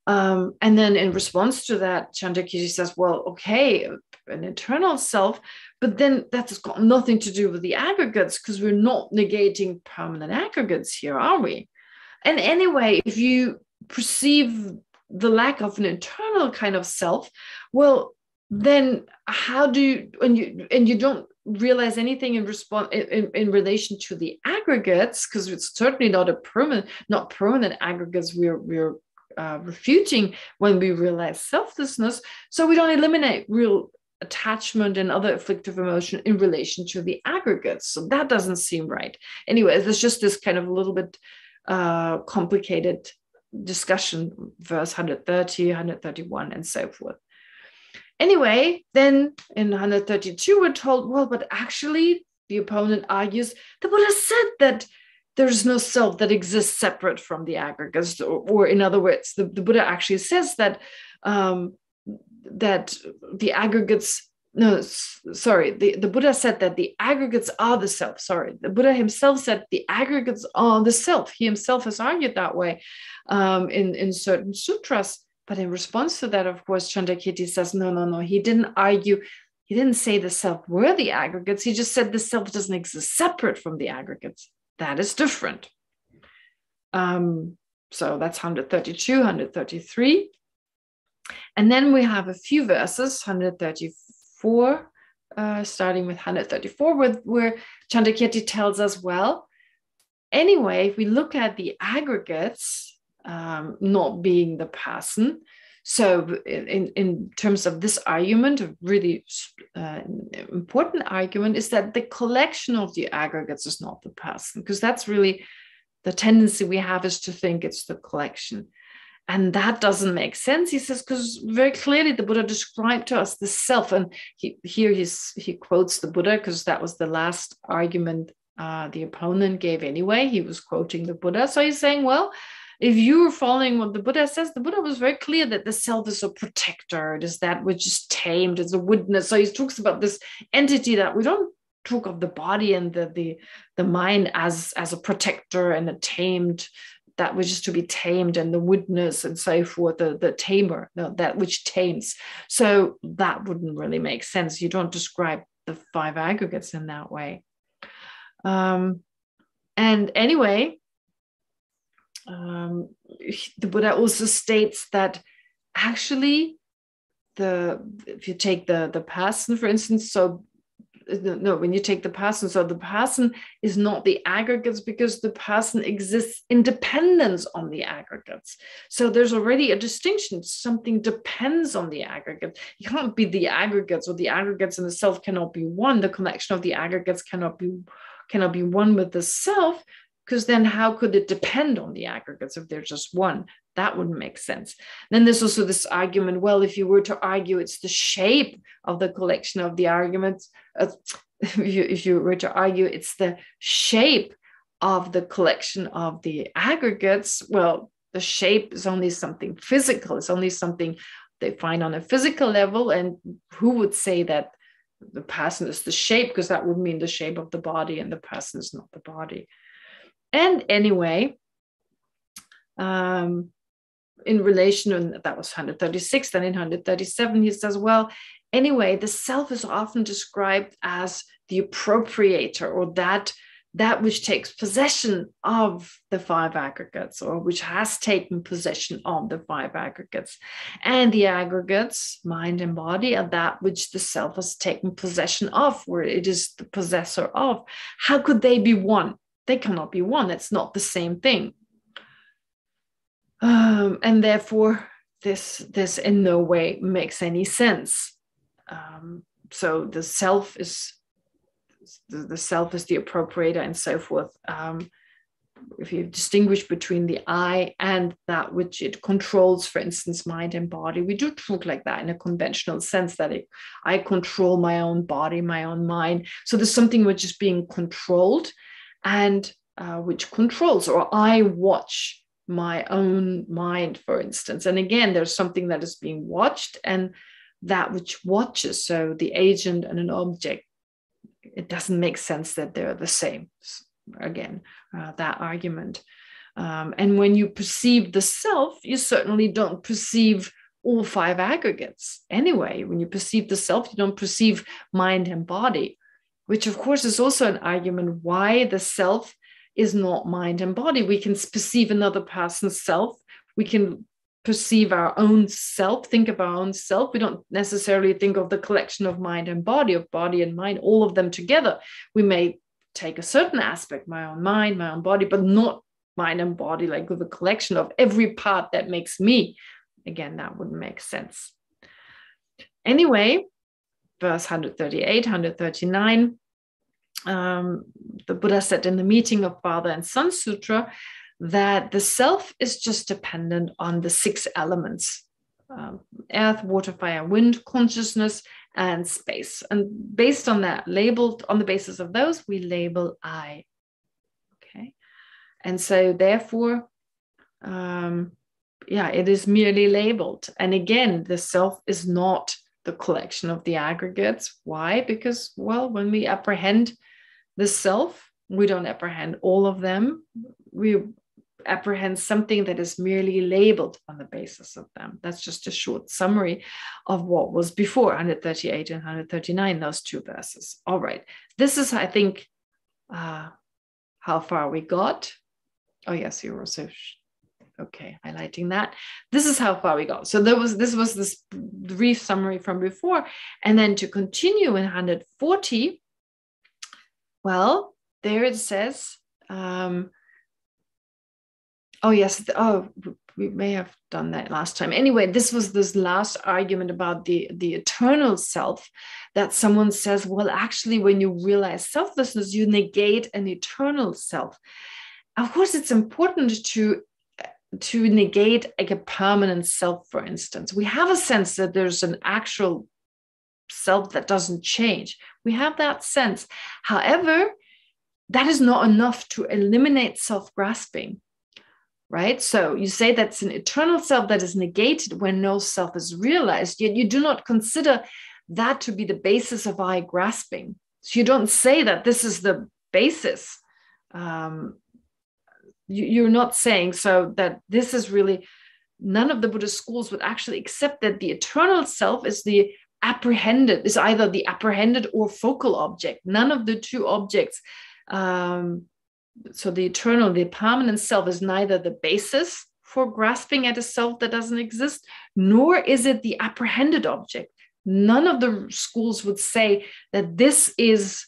Speaker 2: Um, and then in response to that, Chandrakirti says, well, okay, an eternal self, but then that's got nothing to do with the aggregates because we're not negating permanent aggregates here, are we? And anyway, if you perceive the lack of an internal kind of self, well, then how do you and you and you don't realize anything in response in, in relation to the aggregates because it's certainly not a permanent not permanent aggregates we're we're uh, refuting when we realize selflessness. So we don't eliminate real attachment and other afflictive emotion in relation to the aggregates. So that doesn't seem right. Anyway there's just this kind of a little bit uh, complicated discussion verse 130 131 and so forth Anyway, then in 132, we're told, well, but actually, the opponent argues the Buddha said that there's no self that exists separate from the aggregates, or, or in other words, the, the, Buddha actually says that um, that the aggregates. No, sorry. The, the Buddha said that the aggregates are the self. Sorry, the Buddha himself said the aggregates are the self. He himself has argued that way um, in in certain sutras. But in response to that, of course, Chandrakirti says, no, no, no, he didn't argue. He didn't say the self were the aggregates. He just said the self doesn't exist separate from the aggregates. That is different. Um, so that's 132, 133. And then we have a few verses, 134, uh, starting with 134, where, where Chandrakirti tells us, well, anyway, if we look at the aggregates, um, not being the person. So, in, in terms of this argument, a really uh, important argument is that the collection of the aggregates is not the person, because that's really the tendency we have is to think it's the collection. And that doesn't make sense. He says, because very clearly the Buddha described to us the self. And he, here he's, he quotes the Buddha because that was the last argument uh, the opponent gave anyway. He was quoting the Buddha. So he's saying, well, if you are following what the Buddha says, the Buddha was very clear that the self is a protector, it is that which is tamed, it's a witness. So he talks about this entity that we don't talk of the body and the the, the mind as as a protector and a tamed that which is to be tamed and the woodness and so forth the, the tamer no, that which tames. So that wouldn't really make sense. You don't describe the five aggregates in that way. Um, and anyway um, the Buddha also states that actually the if you take the the person for instance so Uh, no when you take the person so the person is not the aggregates because the person exists independence on the aggregates. So there's already a distinction. Something depends on the aggregate. You can't be the aggregates or the aggregates and the self cannot be one. The connection of the aggregates cannot be cannot be one with the self because then how could it depend on the aggregates if there's just one? That wouldn't make sense. Then there's also this argument well, if you were to argue it's the shape of the collection of the arguments, uh, if, you, if you were to argue it's the shape of the collection of the aggregates, well, the shape is only something physical, it's only something they find on a physical level. And who would say that the person is the shape? Because that would mean the shape of the body, and the person is not the body. And anyway, um, in relation, and that was 136, then in 137, he says, well, anyway, the self is often described as the appropriator or that that which takes possession of the five aggregates or which has taken possession of the five aggregates. And the aggregates, mind and body, are that which the self has taken possession of, where it is the possessor of. How could they be one? they cannot be one. It's not the same thing. Um, and therefore, this this in no way makes any sense. Um, so the self is the, the, self is the appropriator and so forth. Um, if you distinguish between the I and that which it controls, for instance, mind and body, we do talk like that in a conventional sense that it, I control my own body, my own mind. So there's something which is being controlled, and uh, which controls, or I watch my own mind, for instance. And again, there's something that is being watched and that which watches. So the agent and an object, it doesn't make sense that they're the same. Again, uh, that argument. Um, and when you perceive the self, you certainly don't perceive all five aggregates anyway. When you perceive the self, you don't perceive mind and body, which of course is also an argument why the self is not mind and body. We can perceive another person's self. We can perceive our own self, think of our own self. We don't necessarily think of the collection of mind and body, of body and mind, all of them together. We may take a certain aspect, my own mind, my own body, but not mind and body, like with a collection of every part that makes me. Again, that wouldn't make sense. Anyway, verse 138, 139, um, the Buddha said in the meeting of Father and Son Sutra that the self is just dependent on the six elements um, earth, water, fire, wind, consciousness, and space. And based on that, labeled on the basis of those, we label I. Okay. And so, therefore, um, yeah, it is merely labeled. And again, the self is not the collection of the aggregates. Why? Because, well, when we apprehend the self, we don't apprehend all of them. We apprehend something that is merely labeled on the basis of them. That's just a short summary of what was before 138 and 139, those two verses. All right. This is, I think, uh, how far we got. Oh, yes, you were also okay highlighting that this is how far we got so there was this was this brief summary from before and then to continue in 140 well there it says um, oh yes oh we may have done that last time. Anyway this was this last argument about the the eternal self that someone says well actually when you realize selflessness you negate an eternal self. Of course it's important to to negate like a permanent self for instance. We have a sense that there's an actual self that doesn't change we have that sense however that is not enough to eliminate self grasping right? So you say that's an eternal self that is negated when no self is realized, yet you do not consider that to be the basis of I grasping. So you don't say that this is the basis. Um, you, are not saying so that this is really none of the Buddhist schools would actually accept that the eternal self is the apprehended, is either the apprehended or focal object. None of the two objects um, so the eternal, the permanent self is neither the basis for grasping at a self that doesn't exist, nor is it the apprehended object. None of the schools would say that this is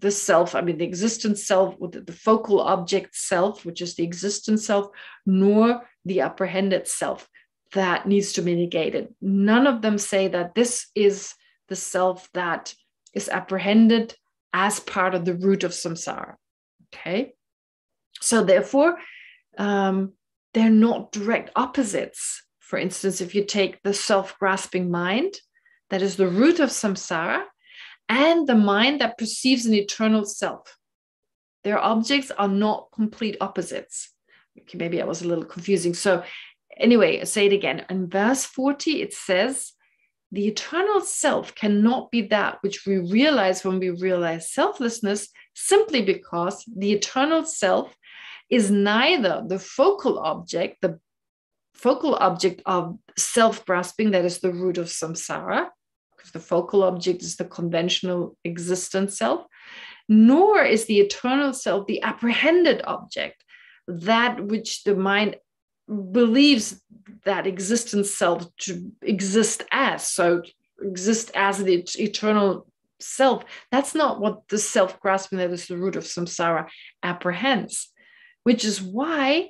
Speaker 2: the self, I mean, the existent self, with the focal object self, which is the existent self, nor the apprehended self that needs to be negated. None of them say that this is the self that is apprehended as part of the root of samsara. Okay. So therefore, um, they're not direct opposites. For instance, if you take the self grasping mind, that is the root of samsara, and the mind that perceives an eternal self, their objects are not complete opposites. Okay, maybe I was a little confusing. So, anyway, I say it again. In verse 40, it says, the eternal self cannot be that which we realize when we realize selflessness, simply because the eternal self is neither the focal object, the focal object of self grasping, that is the root of samsara, because the focal object is the conventional existent self, nor is the eternal self the apprehended object, that which the mind believes that existence self to exist as so exist as the eternal self that's not what the self grasping that is the root of samsara apprehends which is why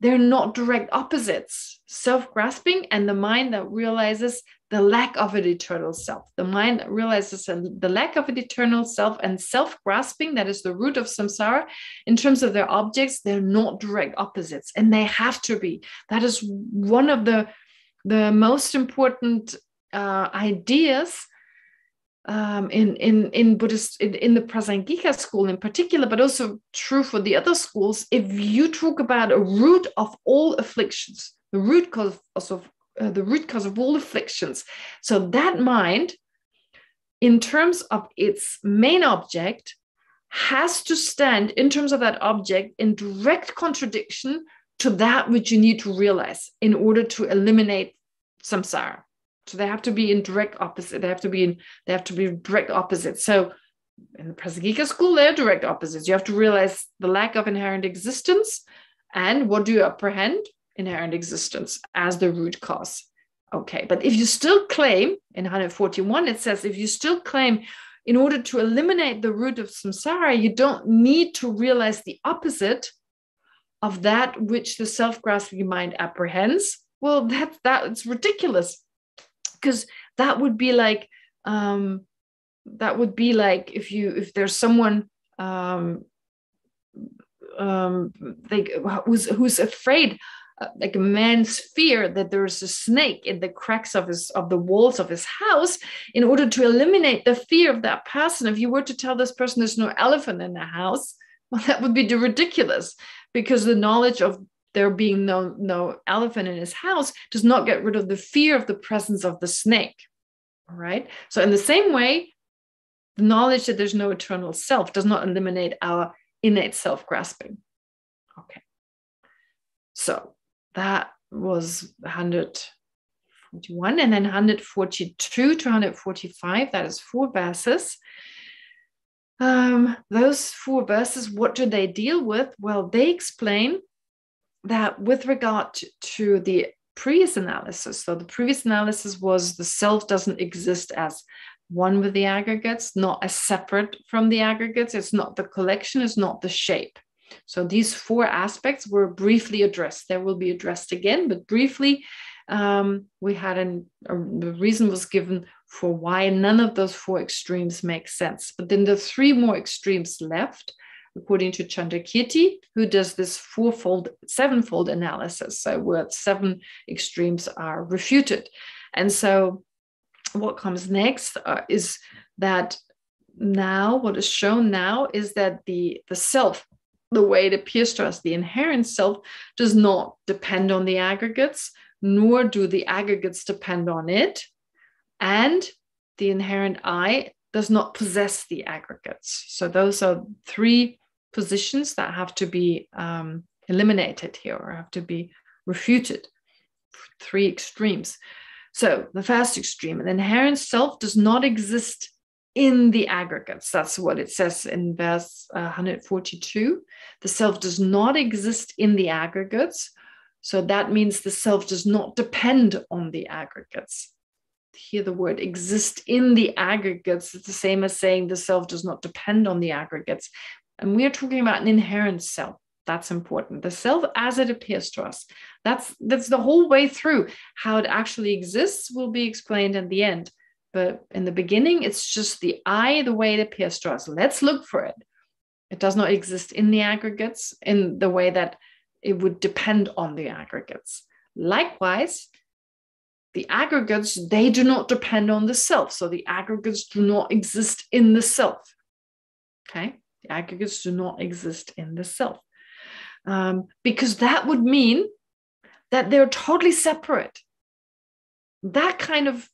Speaker 2: they're not direct opposites self grasping and the mind that realizes the lack of an eternal self. The mind that realizes the lack of an eternal self and self grasping, that is the root of samsara, in terms of their objects, they're not direct opposites and they have to be. That is one of the, the most important uh, ideas um, in in in Buddhist in, in the Prasangika school in particular, but also true for the other schools. If you talk about a root of all afflictions, the root cause of uh, the root cause of all afflictions, so that mind, in terms of its main object, has to stand in terms of that object in direct contradiction to that which you need to realize in order to eliminate samsara. So they have to be in direct opposite. They have to be in, they have to be direct opposites. So in the Prasangika school, they're direct opposites. You have to realize the lack of inherent existence and what do you apprehend? Inherent existence as the root cause. Okay, but if you still claim in 141, it says if you still claim in order to eliminate the root of samsara, you don't need to realize the opposite of that which the self-grasping mind apprehends. Well, that that's ridiculous because that would be like um, that would be like if you if there's someone um, um, like who's who's afraid uh, like a man's fear that there's a snake in the cracks of his of the walls of his house in order to eliminate the fear of that person. If you were to tell this person there's no elephant in the house well that would be ridiculous because the knowledge of there being no no elephant in his house does not get rid of the fear of the presence of the snake all right? So in the same way the knowledge that there's no eternal self does not eliminate our innate self grasping okay. So that was 141 and then 142 to 145 that is four verses. Um, those four verses what do they deal with? Well they explain that with regard to, the previous analysis so the previous analysis was the self doesn't exist as one with the aggregates not as separate from the aggregates it's not the collection it's not the shape so these four aspects were briefly addressed. They will be addressed again, but briefly, um, we had an, a, reason was given for why none of those four extremes make sense. But then the three more extremes left, according to Chandrakirti, who does this fourfold, sevenfold analysis, so where seven extremes are refuted. And so what comes next uh, is that now what is shown now is that the the self the way it appears to us, the inherent self does not depend on the aggregates, nor do the aggregates depend on it. And the inherent I does not possess the aggregates. So those are three positions that have to be um, eliminated here or have to be refuted. Three extremes. So the first extreme, an inherent self does not exist in the aggregates. That's what it says in verse uh, 142. The self does not exist in the aggregates. So that means the self does not depend on the aggregates. Here, the word exist in the aggregates is the same as saying the self does not depend on the aggregates. And we are talking about an inherent self. That's important. The self as it appears to us. That's that's the whole way through. How it actually exists will be explained in the end. But in the beginning, it's just the I, the way it appears to us. Let's look for it. It does not exist in the aggregates in the way that it would depend on the aggregates. Likewise, the aggregates, they do not depend on the self. So the aggregates do not exist in the self. Okay? Aggregates do not exist in the self. Um, because that would mean that they're totally separate. That kind of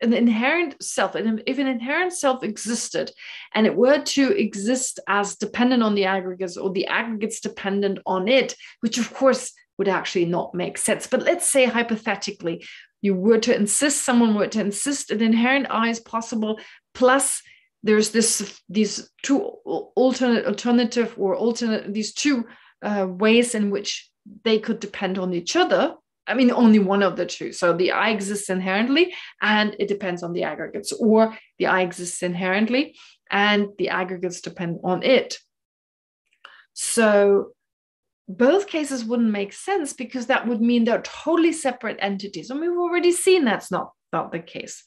Speaker 2: an inherent self, and if an inherent self existed and it were to exist as dependent on the aggregates or the aggregates dependent on it, which of course would actually not make sense. But let's say hypothetically, you were to insist, someone were to insist an inherent I is possible, plus there's this these two alternate alternative or alternate these two uh, ways in which they could depend on each other I mean, only one of the two. So the I exists inherently and it depends on the aggregates, or the I exists inherently and the aggregates depend on it. So both cases wouldn't make sense because that would mean they're totally separate entities. And we've already seen that's not, not the case.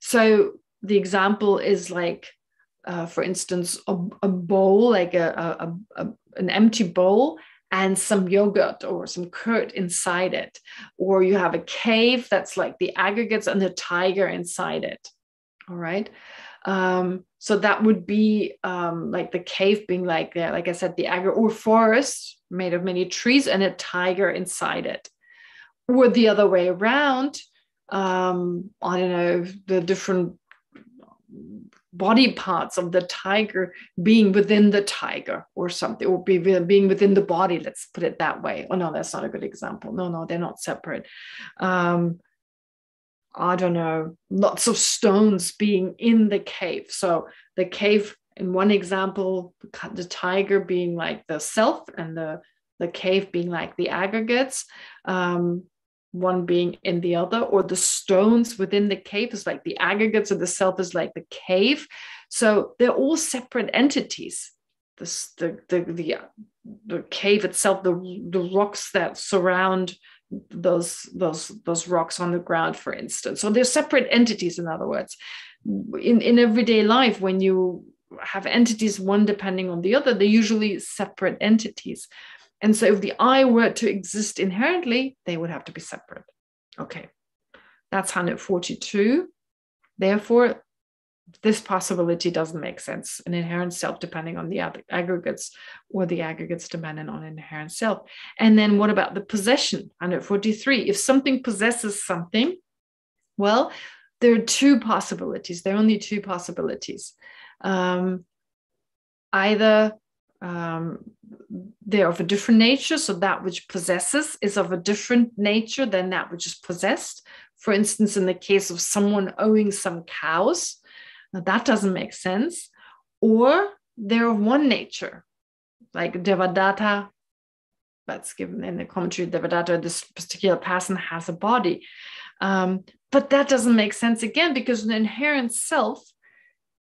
Speaker 2: So the example is like, uh, for instance, a, a bowl, like a, a, a, an empty bowl and some yogurt or some curd inside it. Or you have a cave that's like the aggregates and the tiger inside it. All right. Um, so that would be um, like the cave being like, uh, like I said, the aggregate or forest made of many trees and a tiger inside it. Or the other way around, um, I don't know, the different body parts of the tiger being within the tiger or something, or be, being within the body, let's put it that way. Oh, no, that's not a good example. No, no, they're not separate. Um, I don't know, lots of stones being in the cave. So the cave, in one example, the tiger being like the self and the the cave being like the aggregates. Um, one being in the other, or the stones within the cave is like the aggregates, and the self is like the cave. So they're all separate entities. The, the, the, the cave itself, the, the rocks that surround those, those, those rocks on the ground, for instance. So they're separate entities, in other words. In, in everyday life, when you have entities, one depending on the other, they're usually separate entities. And so if the I were to exist inherently, they would have to be separate. Okay, that's 142. Therefore, this possibility doesn't make sense. An inherent self depending on the aggregates or the aggregates dependent on inherent self. And then what about the possession? 143. If something possesses something, well, there are two possibilities. There are only two possibilities. Um, either um, they're of a different nature. So that which possesses is of a different nature than that which is possessed. For instance, in the case of someone owing some cows, that doesn't make sense. Or they're of one nature, like Devadatta, that's given in the commentary, Devadatta, this particular person has a body. Um, but that doesn't make sense again because an inherent self,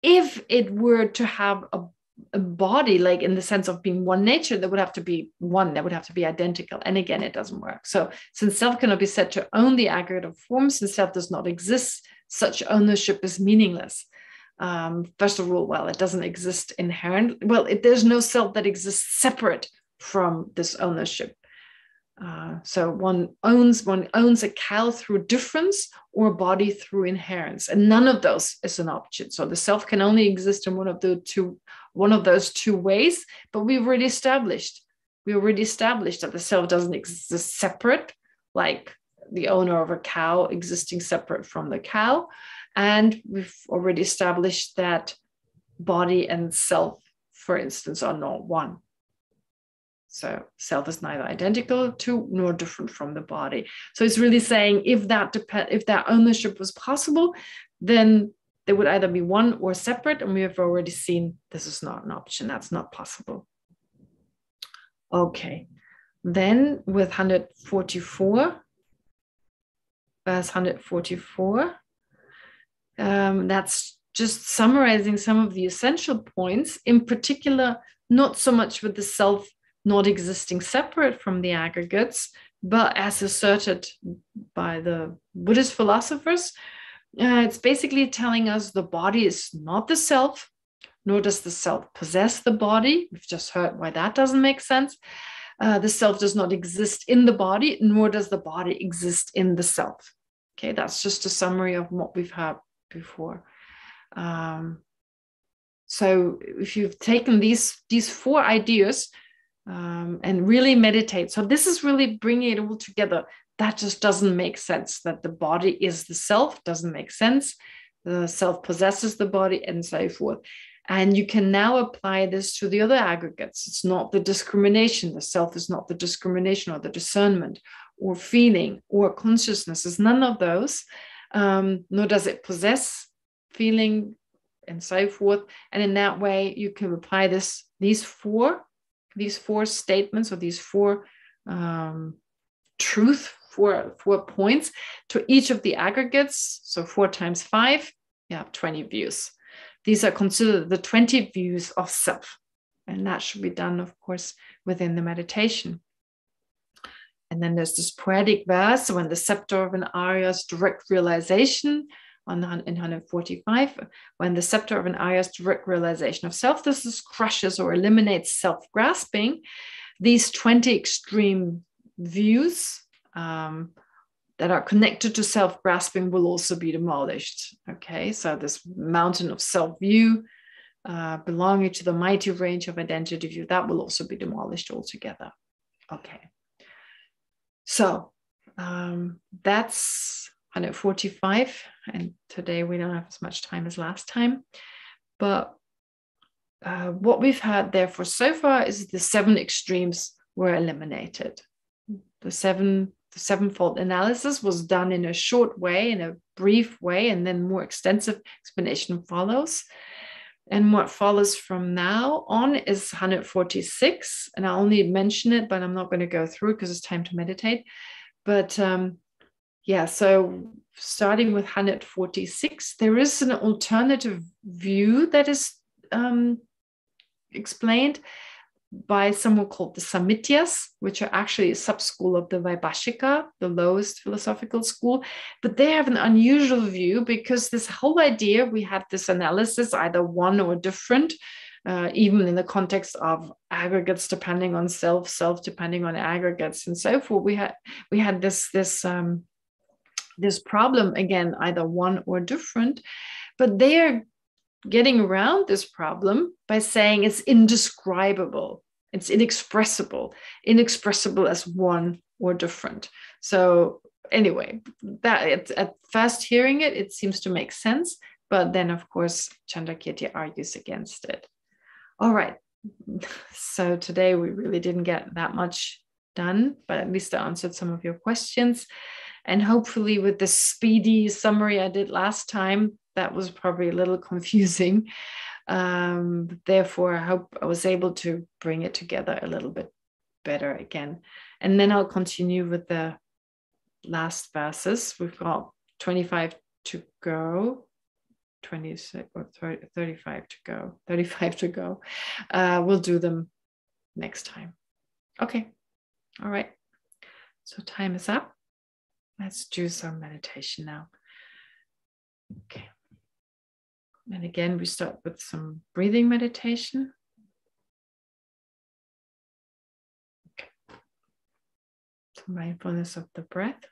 Speaker 2: if it were to have a a body like in the sense of being one nature that would have to be one that would have to be identical. And again it doesn't work. So since self cannot be said to own the aggregate of forms since self does not exist such ownership is meaningless. Um, first of all well it doesn't exist inherent well it, there's no self that exists separate from this ownership. Uh, so one owns one owns a cow through difference or body through inherence, and none of those is an option. So the self can only exist in one of the two one of those two ways. But we've already established we already established that the self doesn't exist separate, like the owner of a cow existing separate from the cow, and we've already established that body and self, for instance, are not one. So self is neither identical to nor different from the body. So it's really saying if that depend if that ownership was possible, then they would either be one or separate. And we have already seen this is not an option. That's not possible. Okay. Then with 144, verse 144, um, that's just summarizing some of the essential points, in particular, not so much with the self not existing separate from the aggregates, but as asserted by the Buddhist philosophers, uh, it's basically telling us the body is not the self, nor does the self possess the body. We've just heard why that doesn't make sense. Uh, the self does not exist in the body, nor does the body exist in the self. Okay, that's just a summary of what we've heard before. Um, so if you've taken these these four ideas um, and really meditate. So this is really bringing it all together. That just doesn't make sense. That the body is the self doesn't make sense. The self possesses the body and so forth. And you can now apply this to the other aggregates. It's not the discrimination. The self is not the discrimination or the discernment or feeling or consciousness. It's none of those. Um, nor does it possess feeling and so forth. And in that way, you can apply this these four these four statements or these four um, truth, four, four points to each of the aggregates. So four times five, you have 20 views. These are considered the 20 views of self. And that should be done, of course, within the meditation. And then there's this poetic verse when the scepter of an Arya's direct realization on in 145 when the scepter of an Arya's direct realization of self this is crushes or eliminates self-grasping these 20 extreme views um, that are connected to self-grasping will also be demolished. Okay so this mountain of self-view uh, belonging to the mighty range of identity view that will also be demolished altogether. Okay. So um, that's 145 and today we don't have as much time as last time. But uh, what we've had therefore so far is the seven extremes were eliminated. The seven the sevenfold analysis was done in a short way, in a brief way, and then more extensive explanation follows. And what follows from now on is 146. And I only mention it, but I'm not going to go through because it's time to meditate. But um, yeah, so starting with 146, there is an alternative view that is um, explained by someone called the Samityas, which are actually a sub-school of the Vaibhashika, the lowest philosophical school. But they have an unusual view because this whole idea we have this analysis, either one or different, uh, even in the context of aggregates depending on self, self depending on aggregates, and so forth. We had we had this this um, this problem again, either one or different. But they are getting around this problem by saying it's indescribable, it's inexpressible, inexpressible as one or different. So anyway, that at first hearing it, it seems to make sense, but then of course Chandrakirti argues against it. All right. So today we really didn't get that much done, but at least I answered some of your questions. And hopefully, with the speedy summary I did last time, that was probably a little confusing. Um, therefore, I hope I was able to bring it together a little bit better again. And then I'll continue with the last verses. We've got 25 to go. 26 or 30, 35 to go 35 to go uh, we'll do them next time okay all right so time is up let's do some meditation now okay and again, we start with some breathing meditation. Okay. Mindfulness of the breath.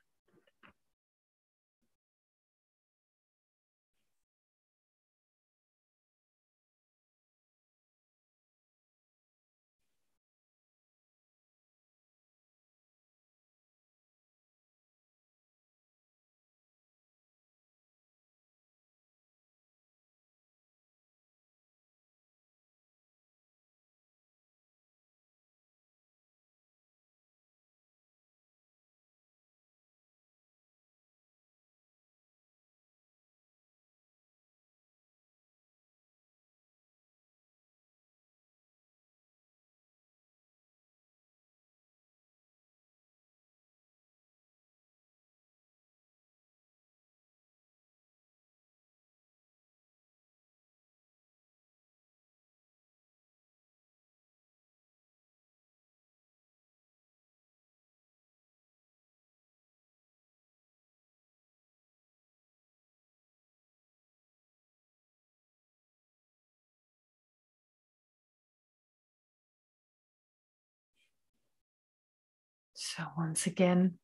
Speaker 2: So, once again,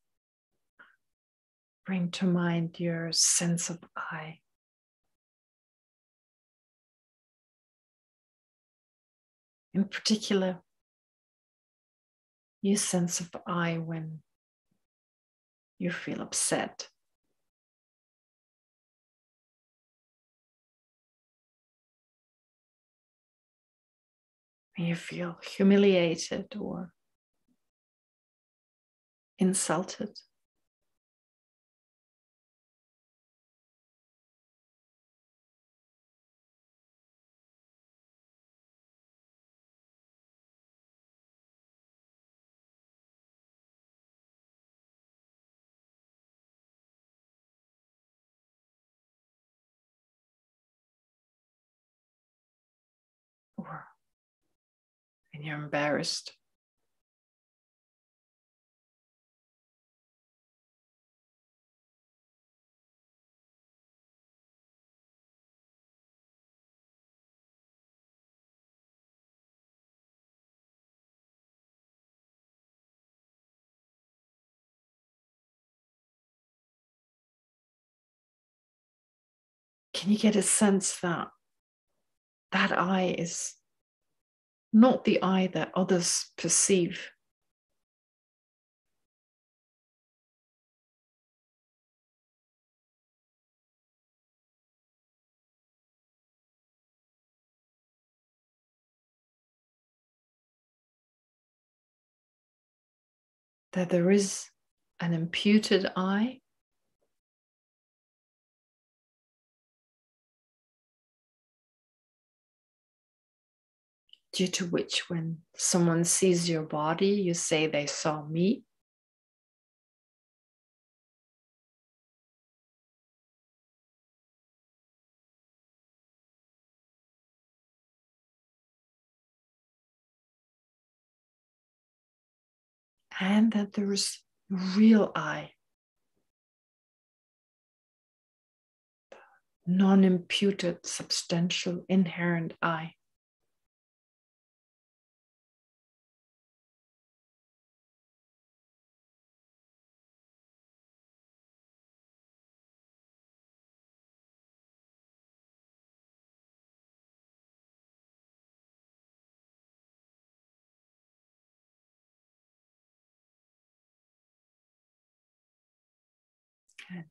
Speaker 2: bring to mind your sense of I. In particular, your sense of I when you feel upset. When you feel humiliated or insulted. Or you're embarrassed. Can you get a sense that that I is not the I that others perceive? That there is an imputed I Due to which, when someone sees your body, you say they saw me. and that there is real I, non imputed, substantial, inherent I.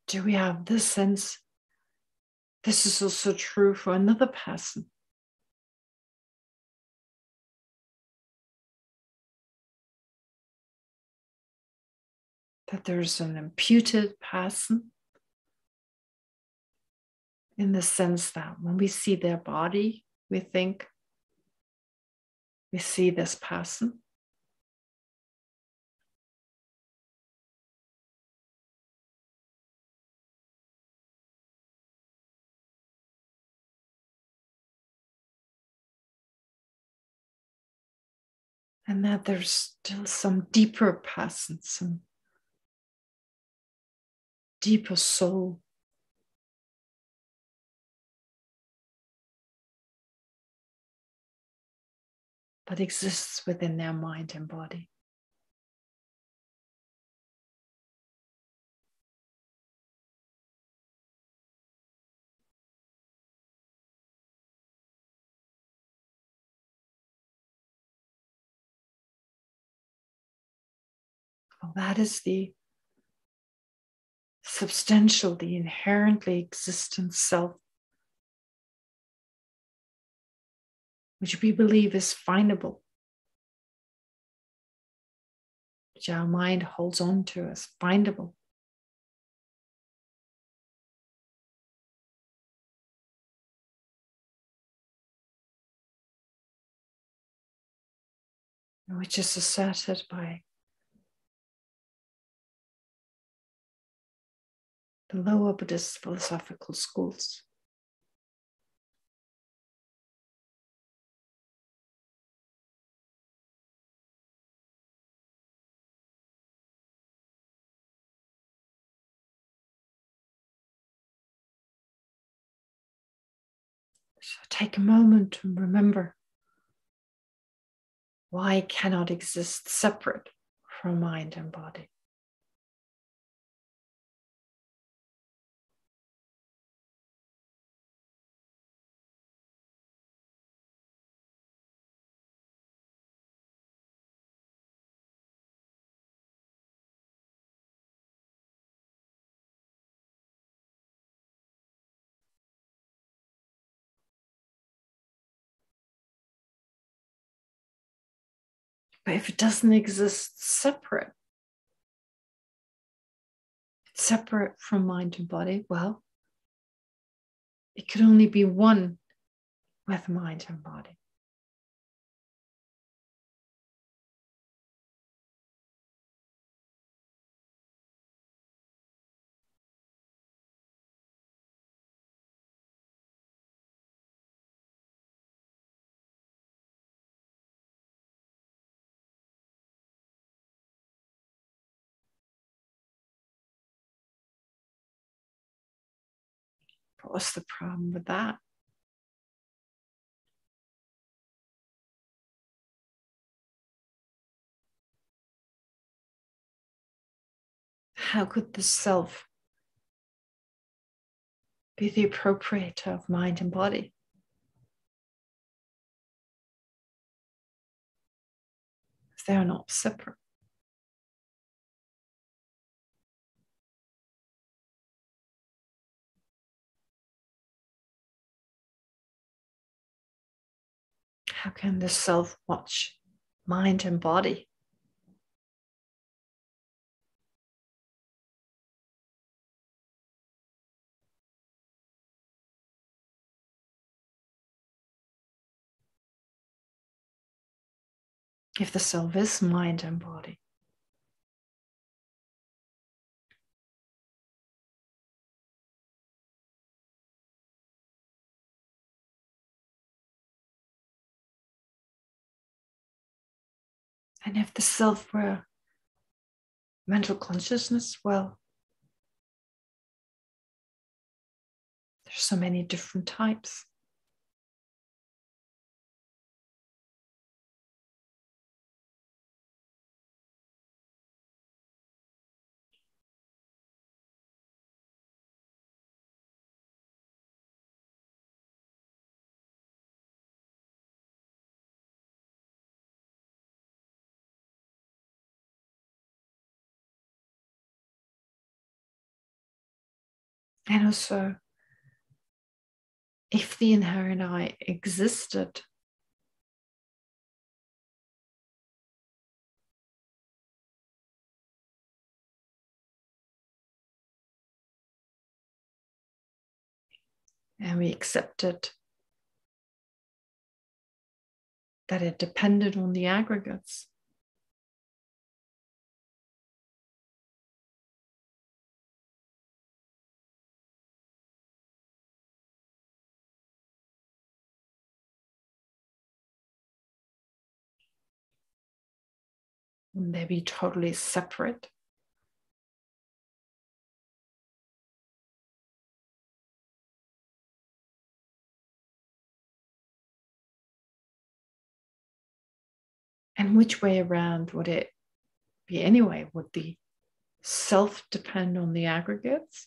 Speaker 2: Do we have this sense? This is also true for another person. That there's an imputed person in the sense that when we see their body, we think we see this person. And that there's still some deeper person, some deeper soul. That exists within their mind and body. That is the substantial, the inherently existent self, which we believe is findable, which our mind holds on to as findable. Which is asserted by the lower Buddhist philosophical schools. So take a moment to remember why cannot exist separate from mind and body. But if it doesn't exist separate, separate from mind and body, well, it could only be one with mind and body. What's the problem with that? How could the self be the appropriator of mind and body? If they are not separate. How can the self watch mind and body? If the self is mind and body, And if the self were mental consciousness, well, there's so many different types. And also, if the inherent I existed, and we accepted that it depended on the aggregates. Wouldn't they be totally separate? And which way around would it be anyway? Would the self depend on the aggregates?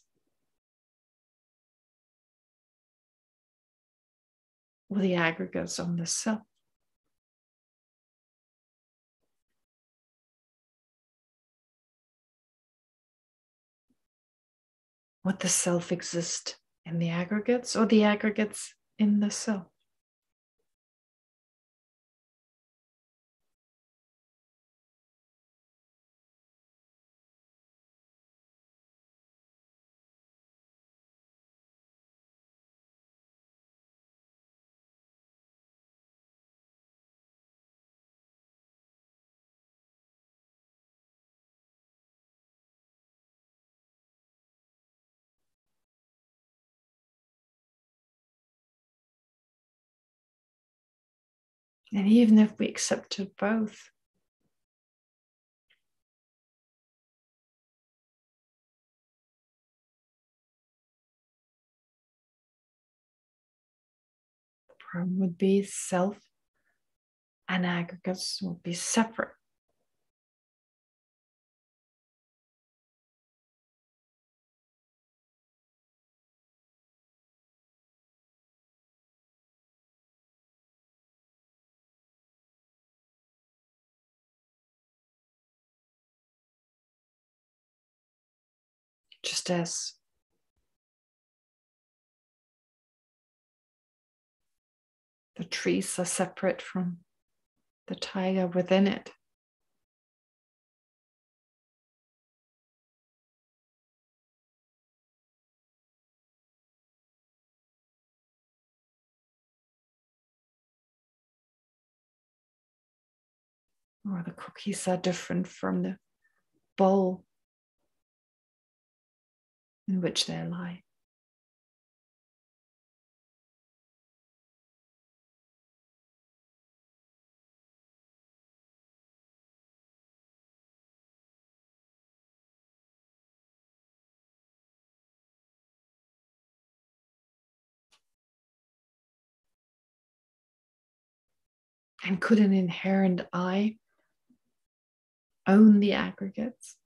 Speaker 2: Or the aggregates on the self? Would the self exist in the aggregates or the aggregates in the self? And even if we accepted both, the problem would be self and aggregates would be separate. Just as the trees are separate from the tiger within it. Or the cookies are different from the bowl in which they lie. And could an inherent I own the aggregates,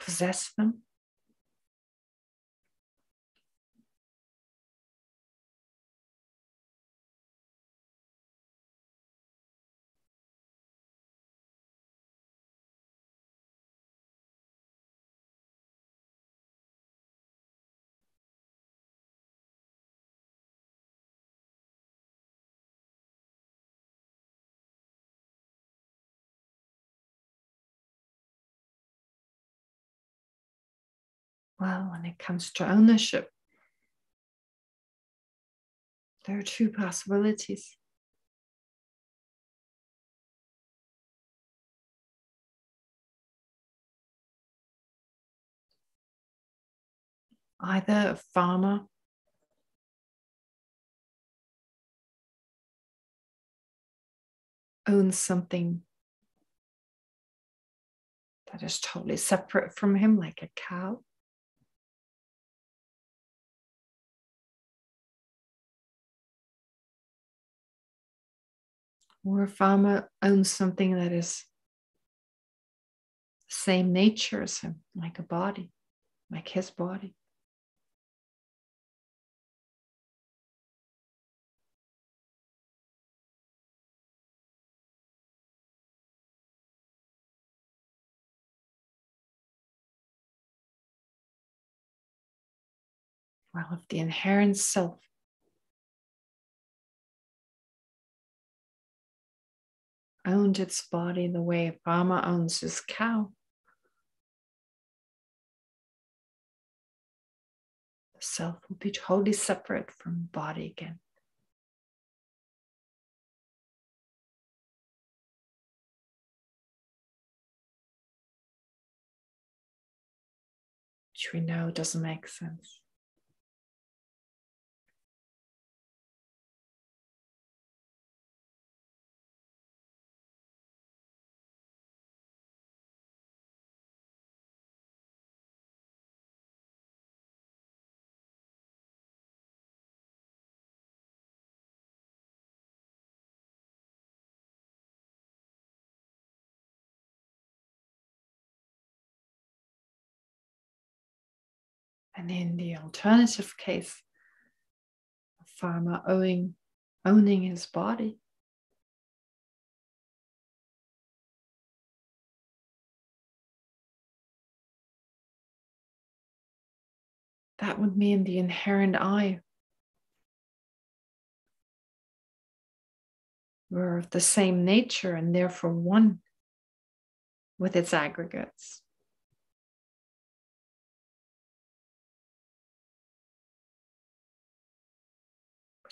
Speaker 2: possess them? well when it comes to ownership. There are two possibilities. Either a farmer owns something that is totally separate from him, like a cow. Or a farmer owns something that is same nature as him, like a body, like his body. Well, if the inherent self owned its body the way a farmer owns his cow, the self will be totally separate from body again. Which we know doesn't make sense. And in the alternative case, a farmer owning, owning his body. That would mean the inherent I were of the same nature and therefore one with its aggregates.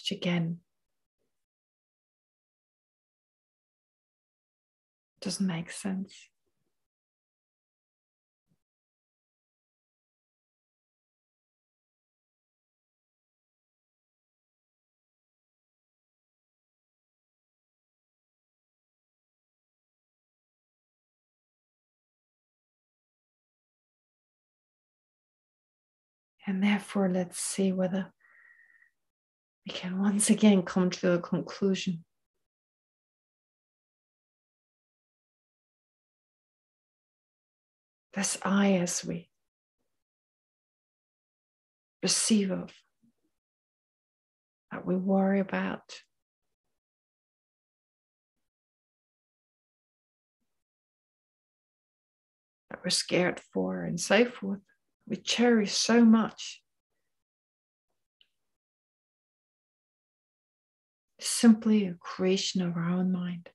Speaker 2: Which again doesn't make sense. And therefore, let's see whether we can once again come to a conclusion. This I, as we receive of, that we worry about, that we're scared for, and so forth, we cherish so much. Simply a creation of our own mind.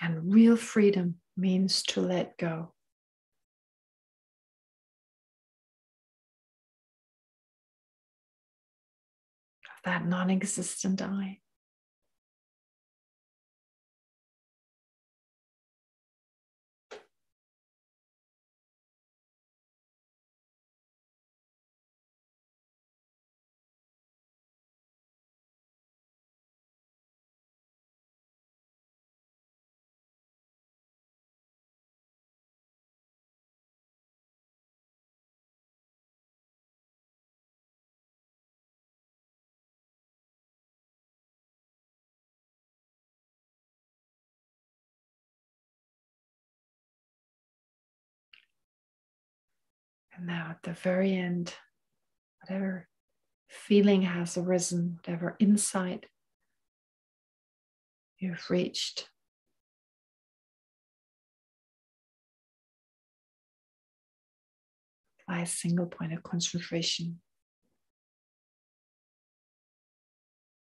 Speaker 2: And real freedom means to let go. Of that non existent I. And now at the very end, whatever feeling has arisen, whatever insight you've reached, apply a single point of concentration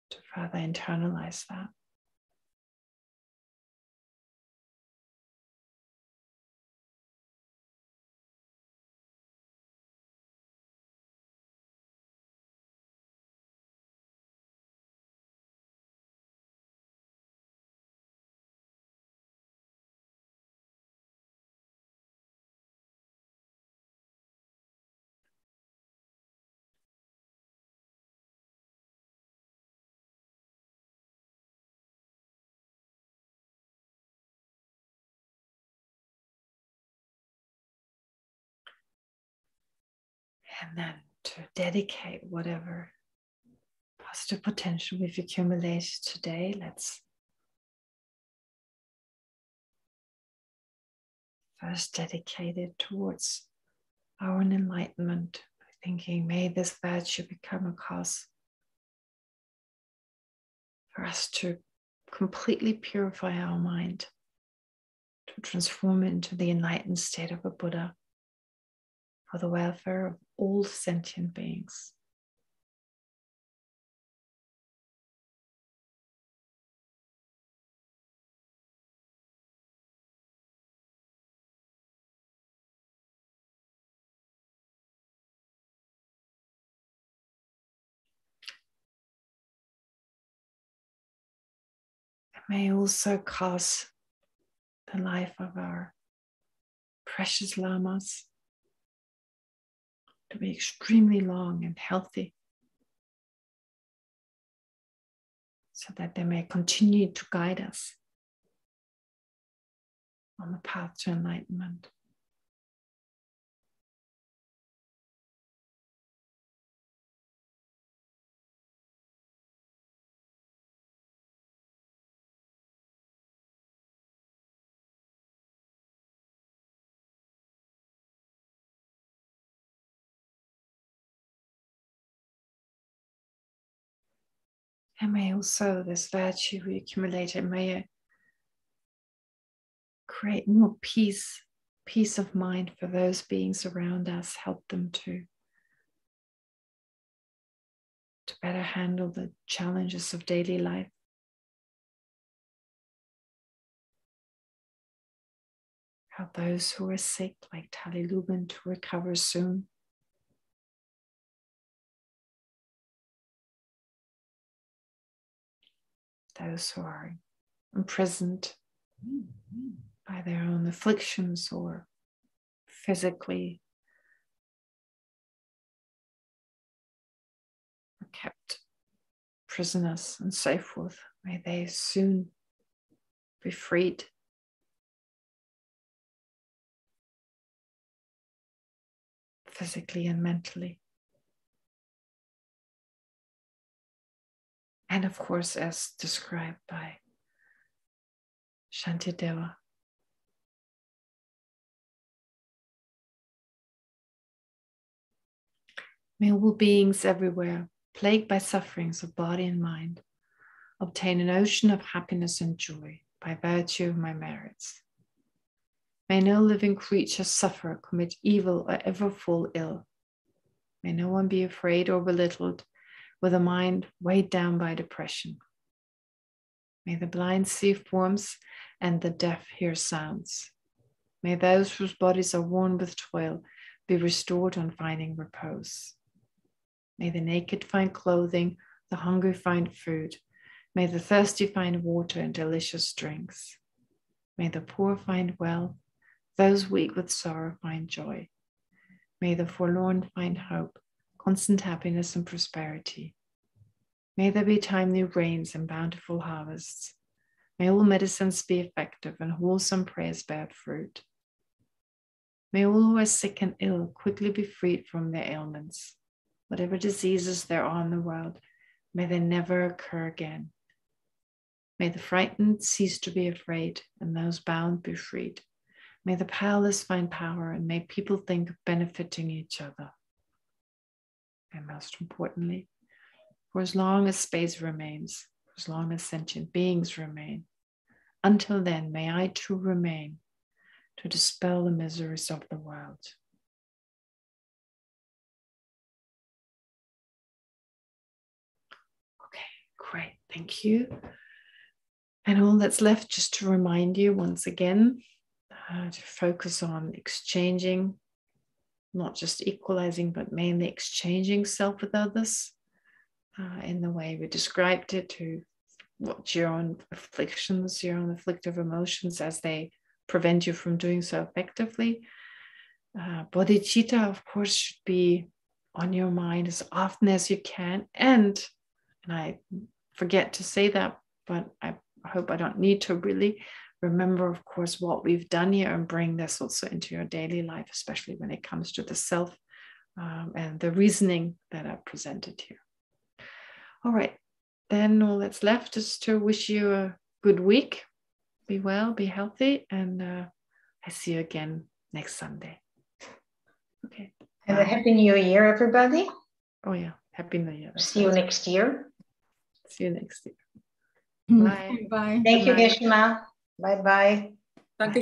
Speaker 2: to further internalize that. And then to dedicate whatever positive potential we've accumulated today, let's first dedicate it towards our own enlightenment thinking, may this virtue become a cause for us to completely purify our mind, to transform it into the enlightened state of a Buddha for the welfare of all sentient beings. may also cause the life of our precious lamas to be extremely long and healthy so that they may continue to guide us on the path to enlightenment. And may also this virtue we accumulated, may it create more peace, peace of mind for those beings around us, help them to, to better handle the challenges of daily life. Help those who are sick, like Tali Lubin, to recover soon. Those who are imprisoned mm-hmm. by their own afflictions or physically kept prisoners and so forth. May they soon be freed. Physically and mentally. And of course, as described by Shantideva. May all beings everywhere, plagued by sufferings of body and mind, obtain an ocean of happiness and joy by virtue of my merits. May no living creature suffer, commit evil, or ever fall ill. May no one be afraid or belittled with a mind weighed down by depression. May the blind see forms and the deaf hear sounds. May those whose bodies are worn with toil be restored on finding repose. May the naked find clothing, the hungry find food. May the thirsty find water and delicious drinks. May the poor find wealth, those weak with sorrow find joy. May the forlorn find hope, constant happiness and prosperity. May there be timely rains and bountiful harvests. May all medicines be effective and wholesome prayers bear fruit. May all who are sick and ill quickly be freed from their ailments. Whatever diseases there are in the world, may they never occur again. May the frightened cease to be afraid and those bound be freed. May the powerless find power and may people think of benefiting each other and most importantly, for as long as space remains, as long as sentient beings remain, until then, may I too remain to dispel the miseries of the world. Okay, great, thank you. And all that's left, just to remind you once again, uh, to focus on exchanging not just equalizing, but mainly exchanging self with others uh, in the way we described it to watch your own afflictions, your own afflictive emotions as they prevent you from doing so effectively. Uh, bodhicitta, of course, should be on your mind as often as you can. And, and I forget to say that, but I hope I don't need to really remember, of course, what we've done here and bring this also into your daily life, especially when it comes to the self um, and the reasoning that I presented here. All right, then all that's left is to wish you a good week. Be well, be healthy, and uh, I see you again next Sunday. Okay.
Speaker 1: Have a happy new year, everybody.
Speaker 2: Oh, yeah. Happy New Year.
Speaker 1: See you next year.
Speaker 2: See you next year.
Speaker 3: Bye. Bye.
Speaker 1: Thank you,
Speaker 2: Bye.
Speaker 1: Geshema. Bye bye.